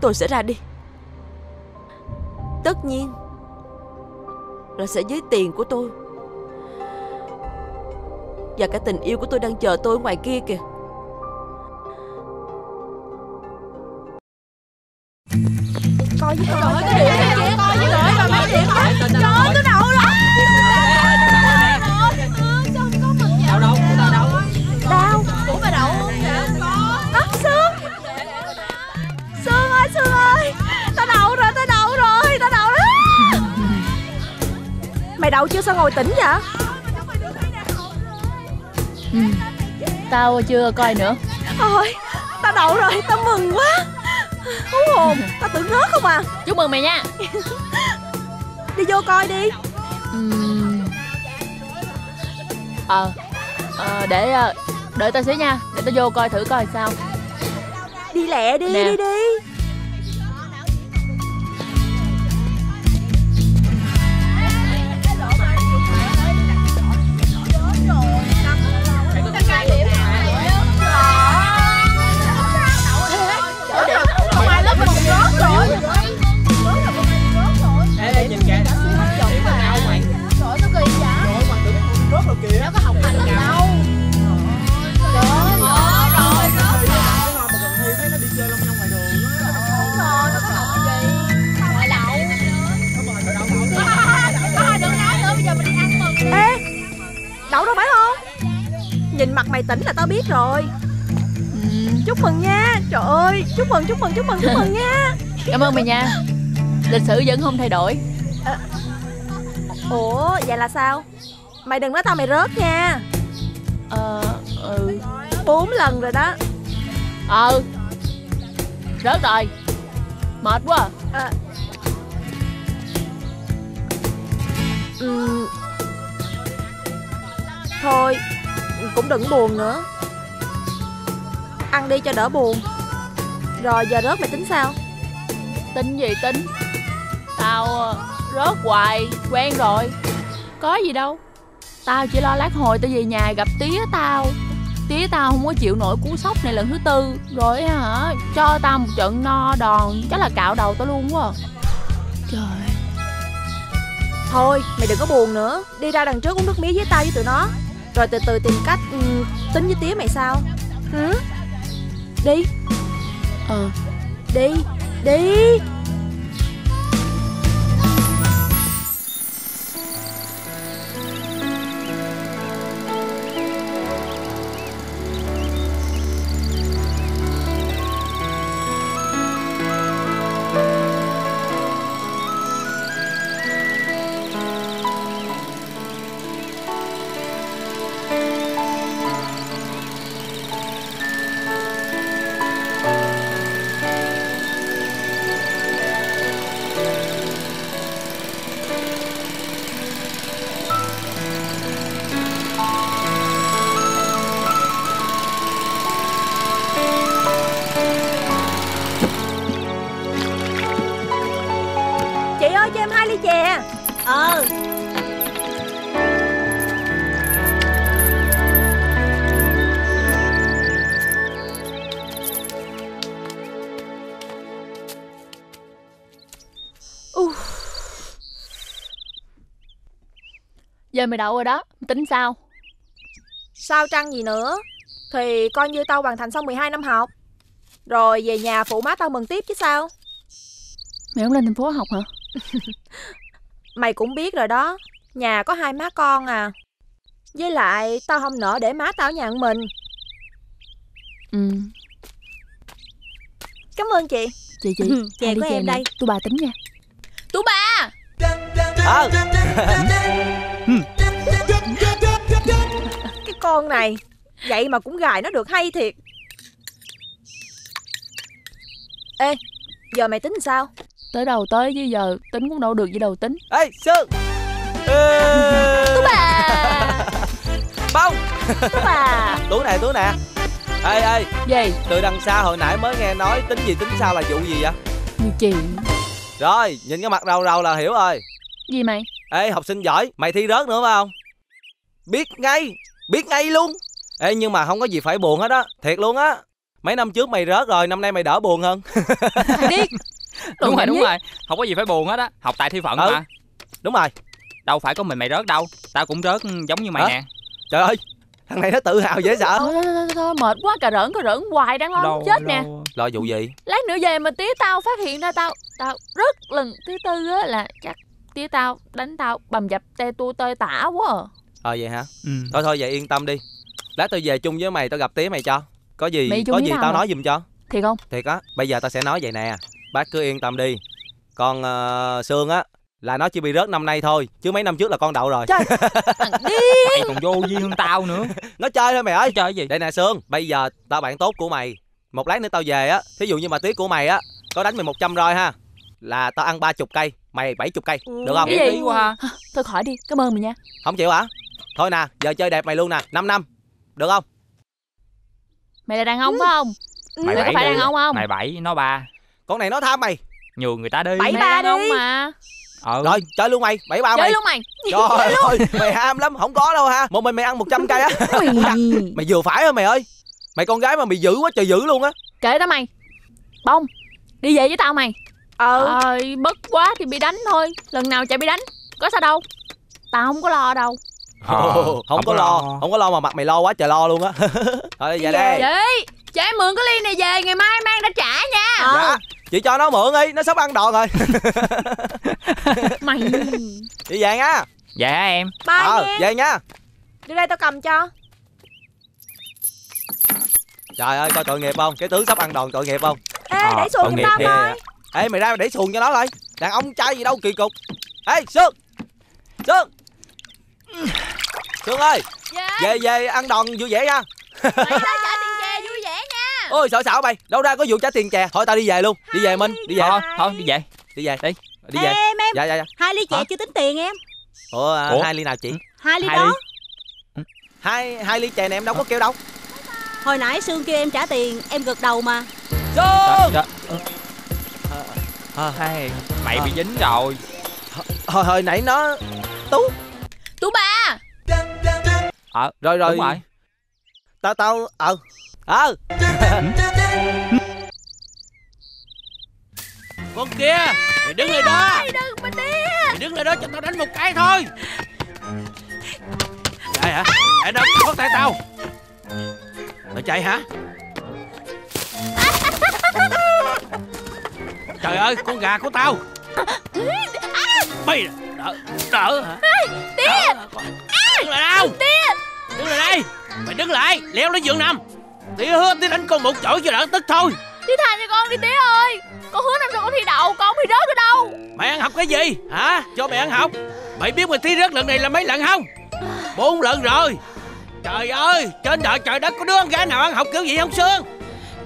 Tôi sẽ ra đi. Tất nhiên Là sẽ với tiền của tôi. Và cả tình yêu của tôi đang chờ tôi ở ngoài kia kìa. Coi với coi cái điểm mày đậu chưa sao ngồi tỉnh vậy? Ừ. Tao chưa coi nữa. Ôi tao đậu rồi tao mừng quá. Hú hồn tao tưởng rớt không à? Chúc mừng mày nha. Đi vô coi đi. Ờ Ờ để ờ, Đợi tao xíu nha. Để tao vô coi thử coi sao. Đi lẹ đi Nè. đi đi mặt mày tỉnh là tao biết rồi. Chúc mừng nha. Trời ơi chúc mừng chúc mừng chúc mừng chúc mừng nha. Cảm ơn mày nha. Lịch sử vẫn không thay đổi. Ủa vậy là sao? Mày đừng nói tao mày rớt nha. Ờ ừ. Bốn lần rồi đó. Ờ. Rớt rồi. Mệt quá à. à, ừm, thôi cũng đừng buồn nữa. Ăn đi cho đỡ buồn. Rồi giờ rớt mày tính sao? Tính gì tính? Tao ờ, rớt hoài Quen rồi. Có gì đâu. Tao chỉ lo lát hồi tao về nhà gặp tía tao. Tía tao không có chịu nổi cú sốc này lần thứ tư. Rồi hả Cho tao một trận no đòn. Chắc là cạo đầu tao luôn quá à. Trời. Thôi mày đừng có buồn nữa. Đi ra đằng trước uống nước mía với tao với tụi nó rồi từ từ tìm cách um, tính với tía mày sao? Hử? Đi. Ờ. Đi Đi. Giờ mày đậu rồi đó Tính sao? Sao trăng gì nữa? Thì coi như tao hoàn thành xong 12 năm học. Rồi về nhà phụ má tao mừng tiếp chứ sao? Mày không lên thành phố học hả? Mày cũng biết rồi đó Nhà có hai má con à. Với lại tao không nỡ để má tao ở nhà mình. Ừ. Cảm ơn chị. Chị chị. Ừ, chè của em đây. Tôi bà tính nha. Tú bà! Ờ con này. Vậy mà cũng gài nó được hay thiệt. Ê Giờ mày tính sao? Tới đầu tới chứ giờ tính cũng đâu được gì đầu tính. Ê sương Tú bà. Bông Tú bà. Tú nè tú nè. Ê ê. Gì? Từ đằng xa hồi nãy mới nghe nói tính gì tính sao là vụ gì vậy? Như chuyện rồi nhìn cái mặt đầu đầu là hiểu rồi. Gì mày? Ê học sinh giỏi mày thi rớt nữa phải không? Biết ngay biết ngay luôn. Ê nhưng mà không có gì phải buồn hết á. Thiệt luôn á. Mấy năm trước mày rớt rồi năm nay mày đỡ buồn hơn. Điếc. Đúng rồi đúng rồi. Không có gì phải buồn hết á. Học tại thi phận Ừ. mà. Đúng rồi. Đâu phải có mình mày rớt đâu. Tao cũng rớt giống như mày Hả? nè. Trời ơi thằng này nó tự hào dễ sợ. Thôi, thôi, thôi, thôi, mệt quá cà rỡn cà rỡn hoài đang lo muốn chết nè. đâu. lo vụ gì? Lát nữa về mà tía tao phát hiện ra tao Tao rất lần thứ tư á là chắc tía tao đánh tao bầm dập te tua tơi tả quá à. Ờ vậy hả? Ừ. thôi thôi vậy yên tâm đi. Lát tao về chung với mày tao gặp tía mày cho. Có gì Mày có gì tao nói giùm cho. Thiệt không? Thiệt á. Bây giờ tao sẽ nói vậy nè. Bác cứ yên tâm đi. Con uh, sương á là nó chỉ bị rớt năm nay thôi chứ mấy năm trước là con đậu rồi. Mày còn vô duyên hơn tao nữa? Nó chơi thôi mày ơi. Chơi gì? Đây nè sương bây giờ tao bạn tốt của mày. Một lát nữa tao về á thí dụ như mà tía của mày á có đánh mày 100 roi ha là tao ăn ba chục cây mày bảy chục cây được không? Cái gì? quá ha. Thôi khỏi đi cảm ơn mày nha. Không chịu hả thôi nè giờ chơi đẹp mày luôn nè 5 năm được không? Mày là đàn ông phải không? Mày có bảy phải đi. đàn ông không? Mày bảy nó ba. Con này nó tham mày. Nhường người ta đi. Bảy Mày ba là đàn ông đi. mà. Ừ. rồi chơi luôn mày bảy ba Chơi mày. luôn mày. Trời ơi mày ham lắm không có đâu ha. Một mình mày ăn 100 cây á. Mày vừa phải thôi mày ơi. Mày con gái mà mày dữ quá trời dữ luôn á. Kệ đó mày. Bông Đi về với tao mày. Ờ Ơi bất quá thì bị đánh thôi. Lần nào chạy bị đánh Có sao đâu. Tao không có lo đâu Ờ, không, không có lo không có lo mà mặt mày lo quá trời lo luôn á. Thôi về đây. Chị Cho em mượn cái ly này về Ngày mai mang đã trả nha. Dạ chị cho nó mượn đi nó sắp ăn đòn rồi. Mày. Đi về nha. Dạ em? Bye ờ nha. về nha. Đưa đây tao cầm cho. Trời ơi coi tội nghiệp không? Cái tướng sắp ăn đòn tội nghiệp không? Ê Ờ, để xuồng tội giùm nghiệp tao coi. À. ê mày ra mày để xuồng cho nó lại đàn ông trai gì đâu kỳ cục. Ê sương. Sương sương ơi. Dạ. Về về ăn đòn vui vẻ nha. Mày ra trả tiền chè vui vẻ nha. Ôi sợ xạo mày. Đâu ra có vụ trả tiền chè. Thôi tao đi về luôn. Đi về minh đi về. Thôi thôi đi về. Đi về. Đi đi về. Em em. Dạ dạ dạ. Hai ly chè chưa tính tiền em? Ủa, à, Ủa? hai ly nào chị? Hai ly Hai đó. ly. hai hai ly chè này em đâu có kêu đâu. Hồi nãy sương kêu em trả tiền em gật đầu mà. Sương! Dạ. à, hay. Mày bị dính rồi. Hồi hồi nãy nó tú. Tú ba ờ rồi rồi. Đúng rồi. Tao tao ờ. Ờ. Con kia Mày đứng lại đó. Đừng mà Mày đứng lại đó cho tao đánh một cái thôi. Chạy hả? Chạy đâu? Thoát tay tao. Mày chạy hả? Trời ơi con gà của tao. Mày đỡ Đỡ hả? Tía Đứng lại đâu Tía Đứng lại đây. Mày đứng lại. Leo lên giường nằm. Tía hứa tía đánh con một chổi cho đỡ tức thôi. Tía tha cho con đi tía ơi. Con hứa năm sau con thi đậu Con không thi rớt ở đâu. Mày ăn học cái gì? Hả? Cho mày ăn học. Mày biết mày thi rớt lần này là mấy lần không? Bốn lần rồi. Trời ơi Trên đời trời đất có đứa con gái nào ăn học kiểu gì không Sương?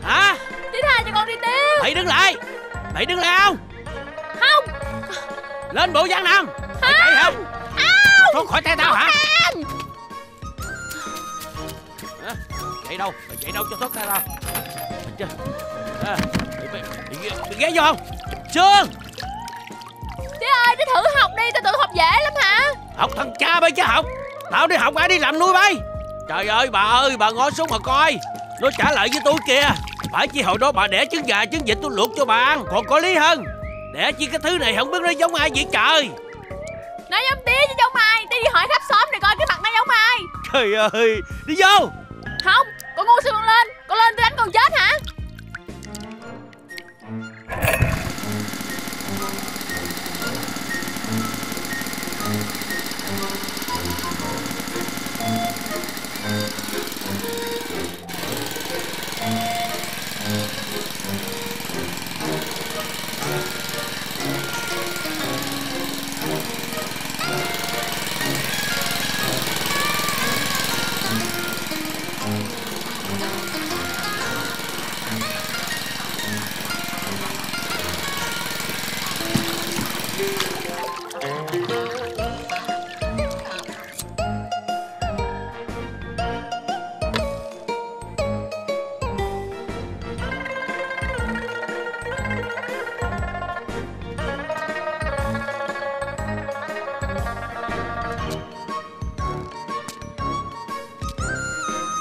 Hả? Tía tha cho con đi tía. Mày đứng lại. Mày đứng lại không? Không. Lên bộ giang nằm. Mày chạy hả Thoát khỏi tay tao hả? Chạy đâu? Mày chạy đâu cho thoát tay tao? À, mày, mày, mày, mày ghé vô không? Sương Tía ơi tía thử học đi Tao tự học dễ lắm hả? Học thằng cha bay chứ học. Tao đi học ai đi làm nuôi bay? Trời ơi bà ơi bà ngó xuống mà coi. Nó trả lại với tôi kìa. Phải chi hồi đó bà đẻ trứng gà trứng vịt tôi luộc cho bà ăn Còn có lý hơn. Đẻ chi cái thứ này không biết nó giống ai vậy trời Nó giống tía chứ giống ai? Tía đi hỏi khắp xóm này coi cái mặt nó giống ai. Trời ơi Đi vô. Không Con ngu sao con lên. Con lên tôi đánh con chết hả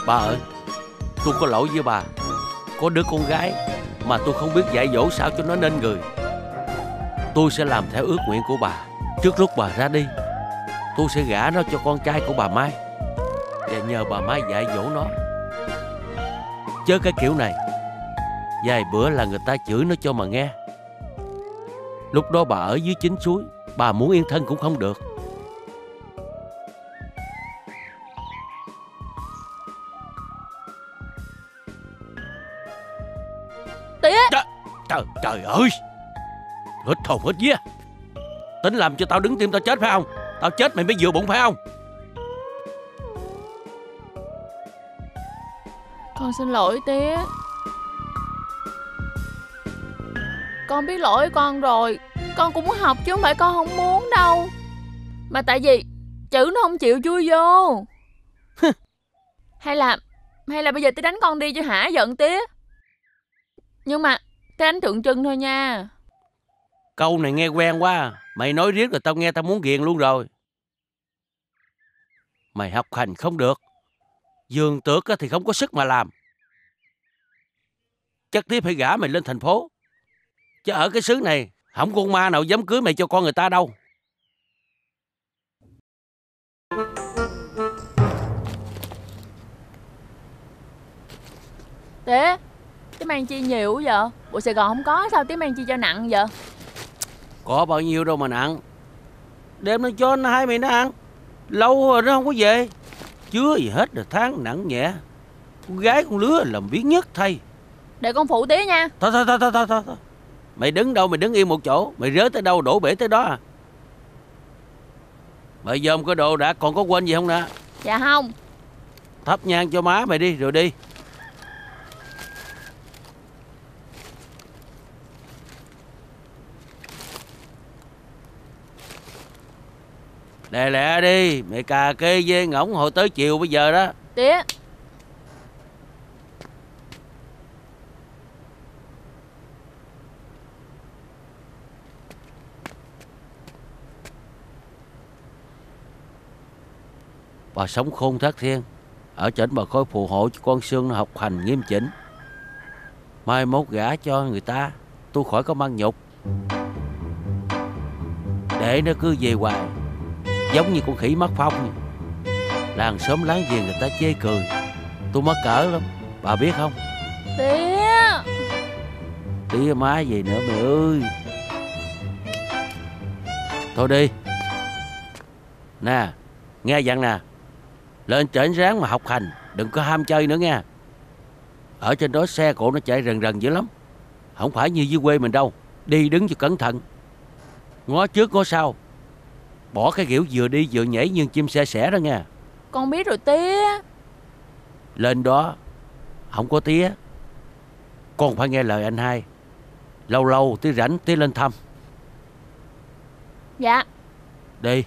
Bà ơi, Tôi có lỗi với bà Có đứa con gái Mà tôi không biết dạy dỗ sao cho nó nên người. Tôi sẽ làm theo ước nguyện của bà. Trước lúc bà ra đi Tôi sẽ gả nó cho con trai của bà Mai. Và nhờ bà Mai dạy dỗ nó. Chớ cái kiểu này. Vài bữa là người ta chửi nó cho mà nghe. Lúc đó bà ở dưới chính suối Bà muốn yên thân cũng không được. Tía Trời, trời ơi Hết hồn hết vía. Tính làm cho tao đứng tim tao chết phải không? Tao chết mày mới vừa bụng phải không? Con xin lỗi tía Con biết lỗi con rồi. Con cũng muốn học chứ không phải con không muốn đâu. Mà tại vì Chữ nó không chịu chui vô. Hay là Hay là bây giờ tía đánh con đi cho hả giận tía Nhưng mà Tía đánh tượng trưng thôi nha Câu này nghe quen quá à. Mày nói riết rồi tao nghe tao muốn ghiền luôn rồi. Mày học hành không được. Dường tước á thì không có sức mà làm. Chắc tiếp phải gả mày lên thành phố. Chứ ở cái xứ này, Không con ma nào dám cưới mày cho con người ta đâu. Tía Tía mang chi nhiều vậy? Bộ Sài Gòn không có, sao tía mang chi cho nặng vậy? Có bao nhiêu đâu mà nặng. Đem nó cho nó hai mày nó ăn Lâu rồi nó không có về. Chưa gì hết rồi tháng nặng nhẹ. Con gái con lứa làm biến nhất thay. Để con phụ tía nha. Thôi thôi thôi thôi thôi thôi. Mày đứng đâu mày đứng yên một chỗ. Mày rớt tới đâu đổ bể tới đó à. Mày dòm có đồ đã còn có quên gì không nè? Dạ không. Thắp nhang cho má mày đi rồi đi Lẹ lẹ đi. Mày cà kê dê ngỗng hồi tới chiều bây giờ đó. Tía. Bà sống khôn thác thiên. Ở trển bà coi phù hộ cho con Sương nó học hành nghiêm chỉnh. Mai mốt gả cho người ta Tôi khỏi có mang nhục. Để nó cứ về hoài Giống như con khỉ mắc phong. Làng xóm láng giềng người ta chê cười. Tôi mắc cỡ lắm. Bà biết không? Tía. Tía má gì nữa mày ơi. Thôi đi. Nè Nghe dặn nè. Lên trển ráng mà học hành. Đừng có ham chơi nữa nha Ở trên đó xe cộ nó chạy rần rần dữ lắm. Không phải như dưới quê mình đâu. Đi đứng cho cẩn thận. Ngó trước ngó sau Bỏ cái kiểu vừa đi vừa nhảy như chim xe sẻ đó nha Con biết rồi tía. Lên đó Không có tía. Con phải nghe lời anh hai. Lâu lâu tí rảnh tí lên thăm. Dạ. Đi.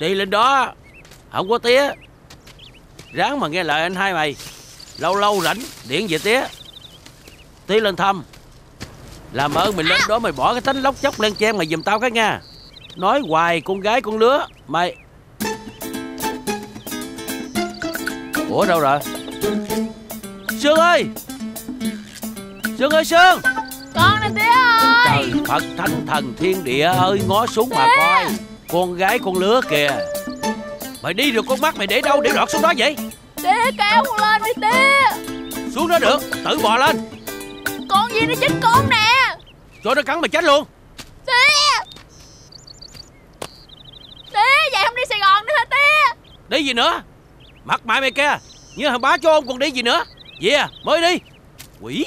Đi lên đó. Không có tía. Ráng mà nghe lời anh hai mày. Lâu lâu rảnh điện về tía Tía lên thăm. Làm ơn mày lên đó mày bỏ cái tánh lóc chóc lên chen mày giùm tao cái nha. Nói hoài con gái con lứa Mày. Ủa đâu rồi? Sương ơi! Sương ơi Sương! Con nè tía ơi! Trời Phật thánh thần thiên địa ơi Ngó xuống mà coi. Con gái con lứa kìa. Mày đi được con mắt mày để đâu để lọt xuống đó vậy? Tía kéo con lên đi tía! Xuống đó được Tự bò lên Gì nó chết con nè. Cho nó cắn mày chết luôn. Tía Tía vậy không đi Sài Gòn nữa hả tía Đi gì nữa? Mặt mày mày kia. Như thằng bá cho ông còn đi gì nữa? Về yeah, mới đi. Quỷ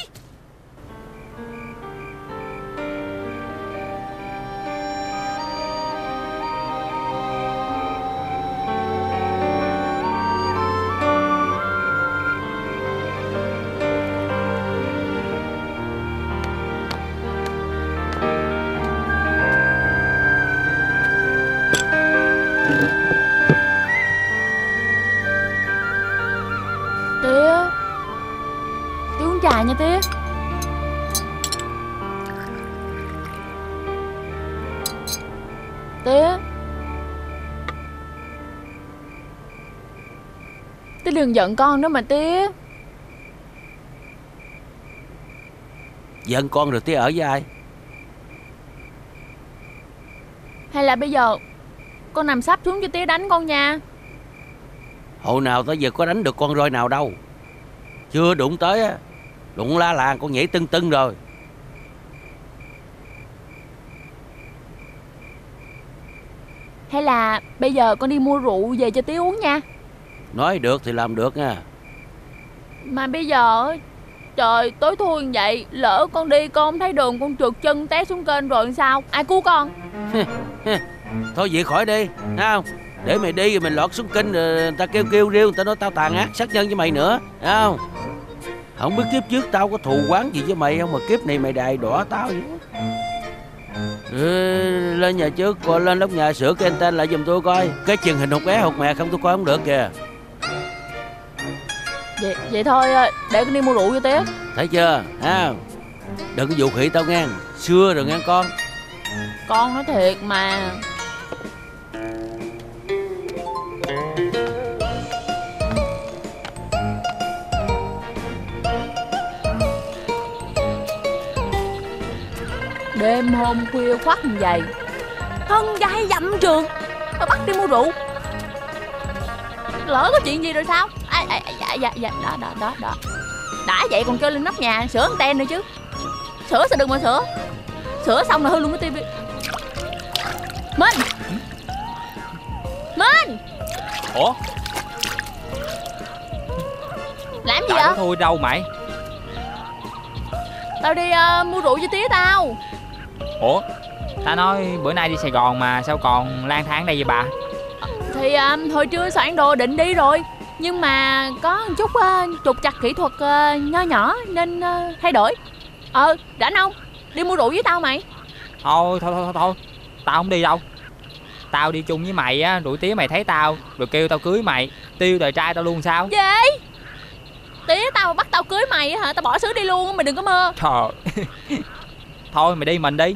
đừng giận con nữa mà tía Giận con rồi tía ở với ai? Hay là bây giờ Con nằm sắp xuống cho tía đánh con nha? Hồi nào tới giờ có đánh được con roi nào đâu. Chưa đụng tới á Đụng la làng con nhảy tưng tưng rồi. Hay là bây giờ con đi mua rượu về cho tía uống nha Nói được thì làm được nha. Mà bây giờ Trời tối thui như vậy Lỡ con đi con không thấy đường con trượt chân té xuống kênh rồi sao? Ai cứu con? Thôi vậy khỏi đi Thấy không? Để mày đi rồi mình lọt xuống kinh rồi người ta kêu kêu riêu Người ta nói tao tàn ác sát nhân với mày nữa Thấy không? Không biết kiếp trước tao có thù quán gì với mày không Mà kiếp này mày đài đỏ tao vậy? Ừ, Lên nhà trước coi lên lớp nhà sửa cái anten lại giùm tôi coi. Cái chừng hình hụt bé hụt mẹ không tôi coi không được kìa Vậy, vậy thôi để con đi mua rượu cho tía Thấy chưa? Ha Đừng có dụ khỉ tao nghe. Xưa rồi nghe con. Con nói thiệt mà. Đêm hôm khuya khoắt như vậy Thân gái dặm trường Tao bắt đi mua rượu. Lỡ có chuyện gì rồi sao? À, à, dạ, dạ, dạ, đó, đó, đó, đó. Đã vậy còn kêu lên nóc nhà Sửa anten nữa chứ. Sửa sao đừng mà sửa? Sửa xong là hư luôn cái tivi. Minh! Minh! Ủa? Làm gì vậy? thôi đâu mày? Tao đi ờ, mua rượu cho tía tao. Ủa? Ta nói bữa nay đi Sài Gòn mà Sao còn lang thang đây vậy bà? Thì ờ, hồi trưa soạn đồ định đi rồi Nhưng mà có một chút ờ, trục trặc kỹ thuật ờ, nho nhỏ Nên ờ, thay đổi. Ờ rảnh không? Đi mua rượu với tao mày. Thôi thôi thôi thôi, thôi. Tao không đi đâu. Tao đi chung với mày á Rủi tía mày thấy tao Rồi kêu tao cưới mày. Tiêu đời trai tao luôn sao? Gì? Tía tao bắt tao cưới mày hả? Tao bỏ xứ đi luôn mày đừng có mơ. Trời. Thôi mày đi mình đi.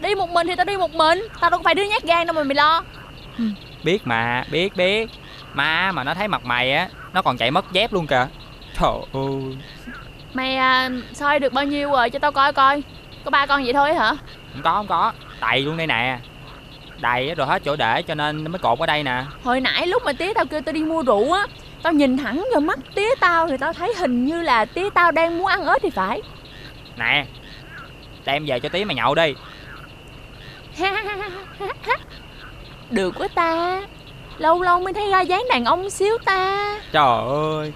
Đi một mình thì tao đi một mình. Tao đâu có phải đứa nhát gan đâu mà mày lo. Biết mà Biết biết Má mà nó thấy mặt mày á Nó còn chạy mất dép luôn kìa. Trời ơi. Mày à, soi được bao nhiêu rồi cho tao coi coi. Có ba con vậy thôi hả? Không có không có. Đầy luôn đây nè. Đầy rồi hết chỗ để cho nên mới cột ở đây nè. Hồi nãy lúc mà tía tao kêu tao đi mua rượu á Tao nhìn thẳng vào mắt tía tao Thì tao thấy hình như là tía tao đang muốn ăn ớt thì phải. Nè Đem về cho tí mày nhậu đi. Được quá ta Lâu lâu mới thấy ra dáng đàn ông xíu ta. Trời ơi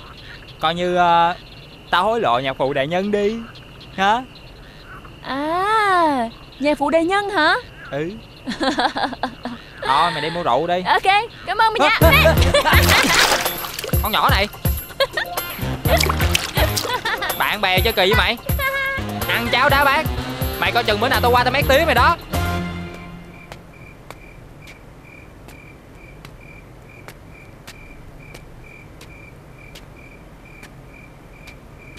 Coi như uh, Tao hối lộ nhạc phụ đại nhân đi Hả? À Nhà phụ đề nhân hả? Ừ. Thôi mày đi mua rượu đi. Ok cảm ơn mày nha. Con nhỏ này. Bạn bè chơi kỳ với mày. Ăn cháo đá bát. Mày coi chừng bữa nào tao qua tao mét tiếng mày đó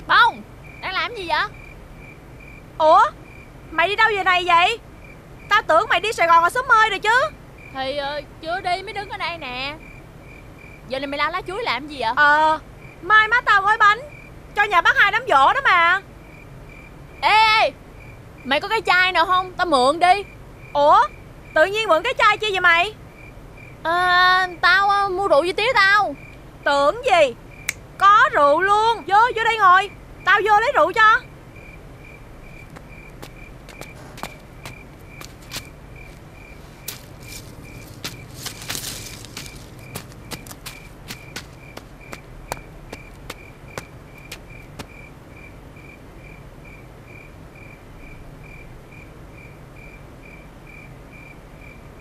Bông Đang làm gì vậy Ủa Mày đi đâu giờ này vậy? Tao tưởng mày đi Sài Gòn là sớm ơi rồi chứ. Thì ờ, chưa đi mới đứng ở đây nè. Giờ này mày la lá chuối làm gì vậy? Ờ Mai má tao gói bánh Cho nhà bác hai đám giỗ đó mà. Ê, ê Mày có cái chai nào không? Tao mượn đi. Ủa Tự nhiên mượn cái chai chi vậy mày? À, Tao uh, mua rượu với tía tao. Tưởng gì? Có rượu luôn. Vô vô đây ngồi. Tao vô lấy rượu cho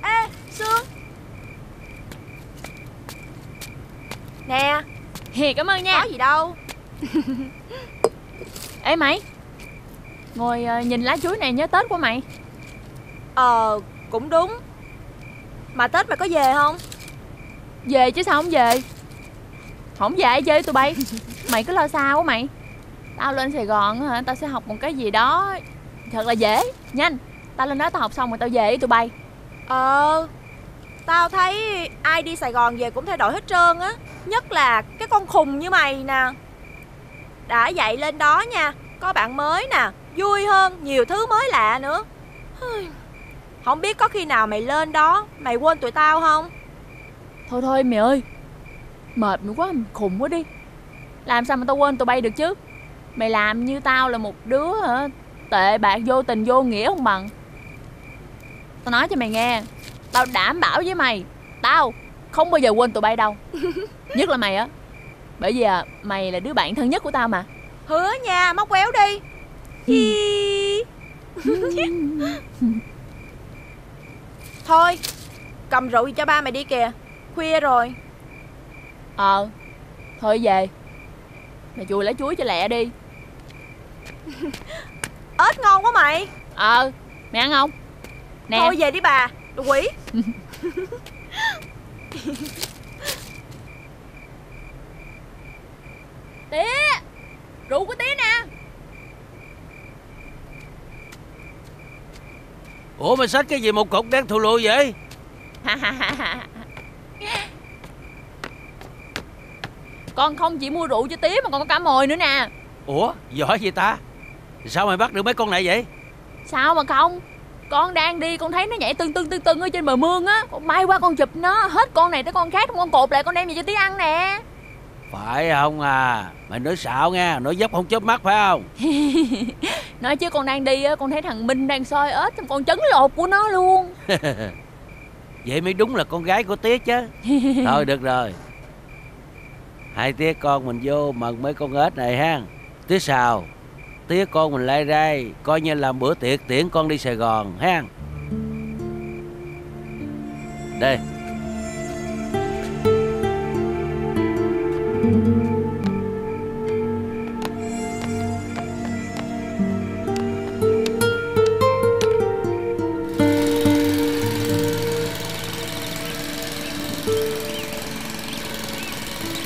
Ê Sương Nè Cảm ơn nha. Có gì đâu. Ê mày. Ngồi uh, nhìn lá chuối này nhớ Tết của mày. Ờ cũng đúng. Mà Tết mày có về không? Về chứ sao không về? Không về chơi với tụi bay. Mày cứ lo sao quá mày. Tao lên Sài Gòn hả Tao sẽ học một cái gì đó Thật là dễ. Nhanh Tao lên đó tao học xong rồi tao về với tụi bay. Ờ Tao thấy ai đi Sài Gòn về cũng thay đổi hết trơn á. Nhất là cái con khùng như mày nè. Đã dậy lên đó nha, Có bạn mới nè, Vui hơn, Nhiều thứ mới lạ nữa. Không biết có khi nào mày lên đó, Mày quên tụi tao không? Thôi thôi, mày ơi. Mệt mày quá, mày khùng quá đi. Làm sao mà tao quên tụi bay được chứ? Mày làm như tao là một đứa, hả, Tệ bạc vô tình vô nghĩa không bằng. Tao nói cho mày nghe Tao đảm bảo với mày. Tao không bao giờ quên tụi bay đâu. Nhất là mày á. Bởi vì à, mày là đứa bạn thân nhất của tao mà. Hứa nha móc quéo đi. Hi. Thôi Cầm rượu cho ba mày đi kìa. Khuya rồi. Ờ Thôi về. Mày chùi lá chuối cho lẹ đi. Ếch ngon quá mày. Ờ Mày ăn không? Nè. Thôi về đi bà Đồ quỷ. Tía Rượu của tía nè. Ủa mày xách cái gì một cục đen thù lùi vậy? Con không chỉ mua rượu cho tía mà còn có cả mồi nữa nè. Ủa giỏi gì ta? Sao mày bắt được mấy con này vậy? Sao mà không Con đang đi con thấy nó nhảy tưng tưng tưng tưng ở trên bờ mương á. Con bay qua con chụp nó Hết con này tới con khác con cột lại con đem về cho tía ăn nè. Phải không à? Mày nói xạo nha Nói dốc không chớp mắt phải không? Nói chứ con đang đi á Con thấy thằng Minh đang soi ếch Xong con chấn lột của nó luôn. Vậy mới đúng là con gái của tía chứ. Thôi được rồi. Hai tía con mình vô mần mấy con ếch này ha. Tía sao Tía con mình lai rai, Coi như làm bữa tiệc tiễn con đi Sài Gòn ha Đây.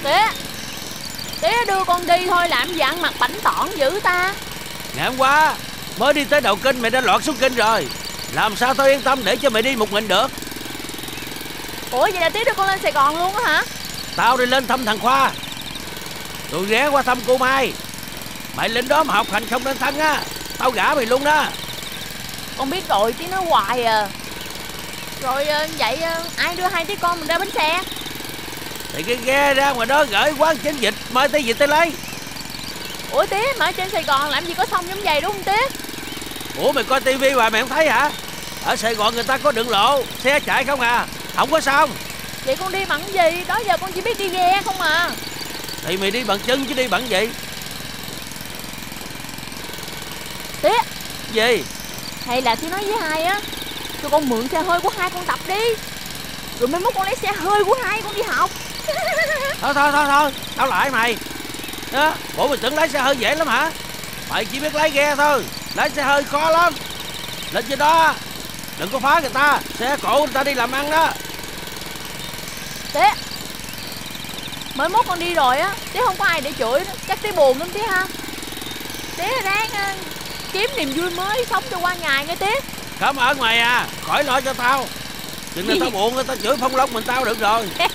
Tía Tía đưa con đi thôi, Làm gì ăn mặc bảnh tỏn dữ ta? Ngày hôm qua Mới đi tới đầu kinh mày đã lọt xuống kinh rồi. Làm sao tao yên tâm để cho mày đi một mình được? Ủa vậy là tía đưa con lên Sài Gòn luôn á hả? Tao đi lên thăm thằng Khoa. Rồi ghé qua thăm cô Mai. Mày lên đó mà học hành không nên thân á. Tao gả mày luôn đó. Con biết rồi tía nói hoài à. Rồi ờ, vậy ờ, ai đưa hai tía con mình ra bến xe? Thì cái ghe ra ngoài đó gửi quán chiến dịch Mời tới dịch tới lấy Ủa tía mà ở trên Sài Gòn làm gì có sông giống vậy đúng không tía Ủa mày coi tivi hoài mày không thấy hả? Ở Sài Gòn người ta có đường lộ Xe chạy không à? Không có sông. Vậy con đi bằng gì? Đó giờ con chỉ biết đi ghe không à. Thì mày đi bằng chân chứ đi bằng gì? Tía Gì? Hay là tía nói với hai á Cho con mượn xe hơi của hai con tập đi. Rồi mai mốt con lấy xe hơi của hai con đi học. Thôi thôi thôi thôi Tao lại mày đó, Bộ mày tưởng lái xe hơi dễ lắm hả? Mày chỉ biết lái ghe thôi Lái xe hơi khó lắm. Lên trên đó Đừng có phá người ta Xe cộ người ta đi làm ăn đó. Tía Mới mốt con đi rồi á Tía không có ai để chửi. Chắc tía buồn lắm tía ha. Tía ráng ờ, kiếm niềm vui mới Sống cho qua ngày nghe tía Cảm ơn mày à Khỏi lo cho tao. Chừng nào tao buồn tao chửi phong long mình tao được rồi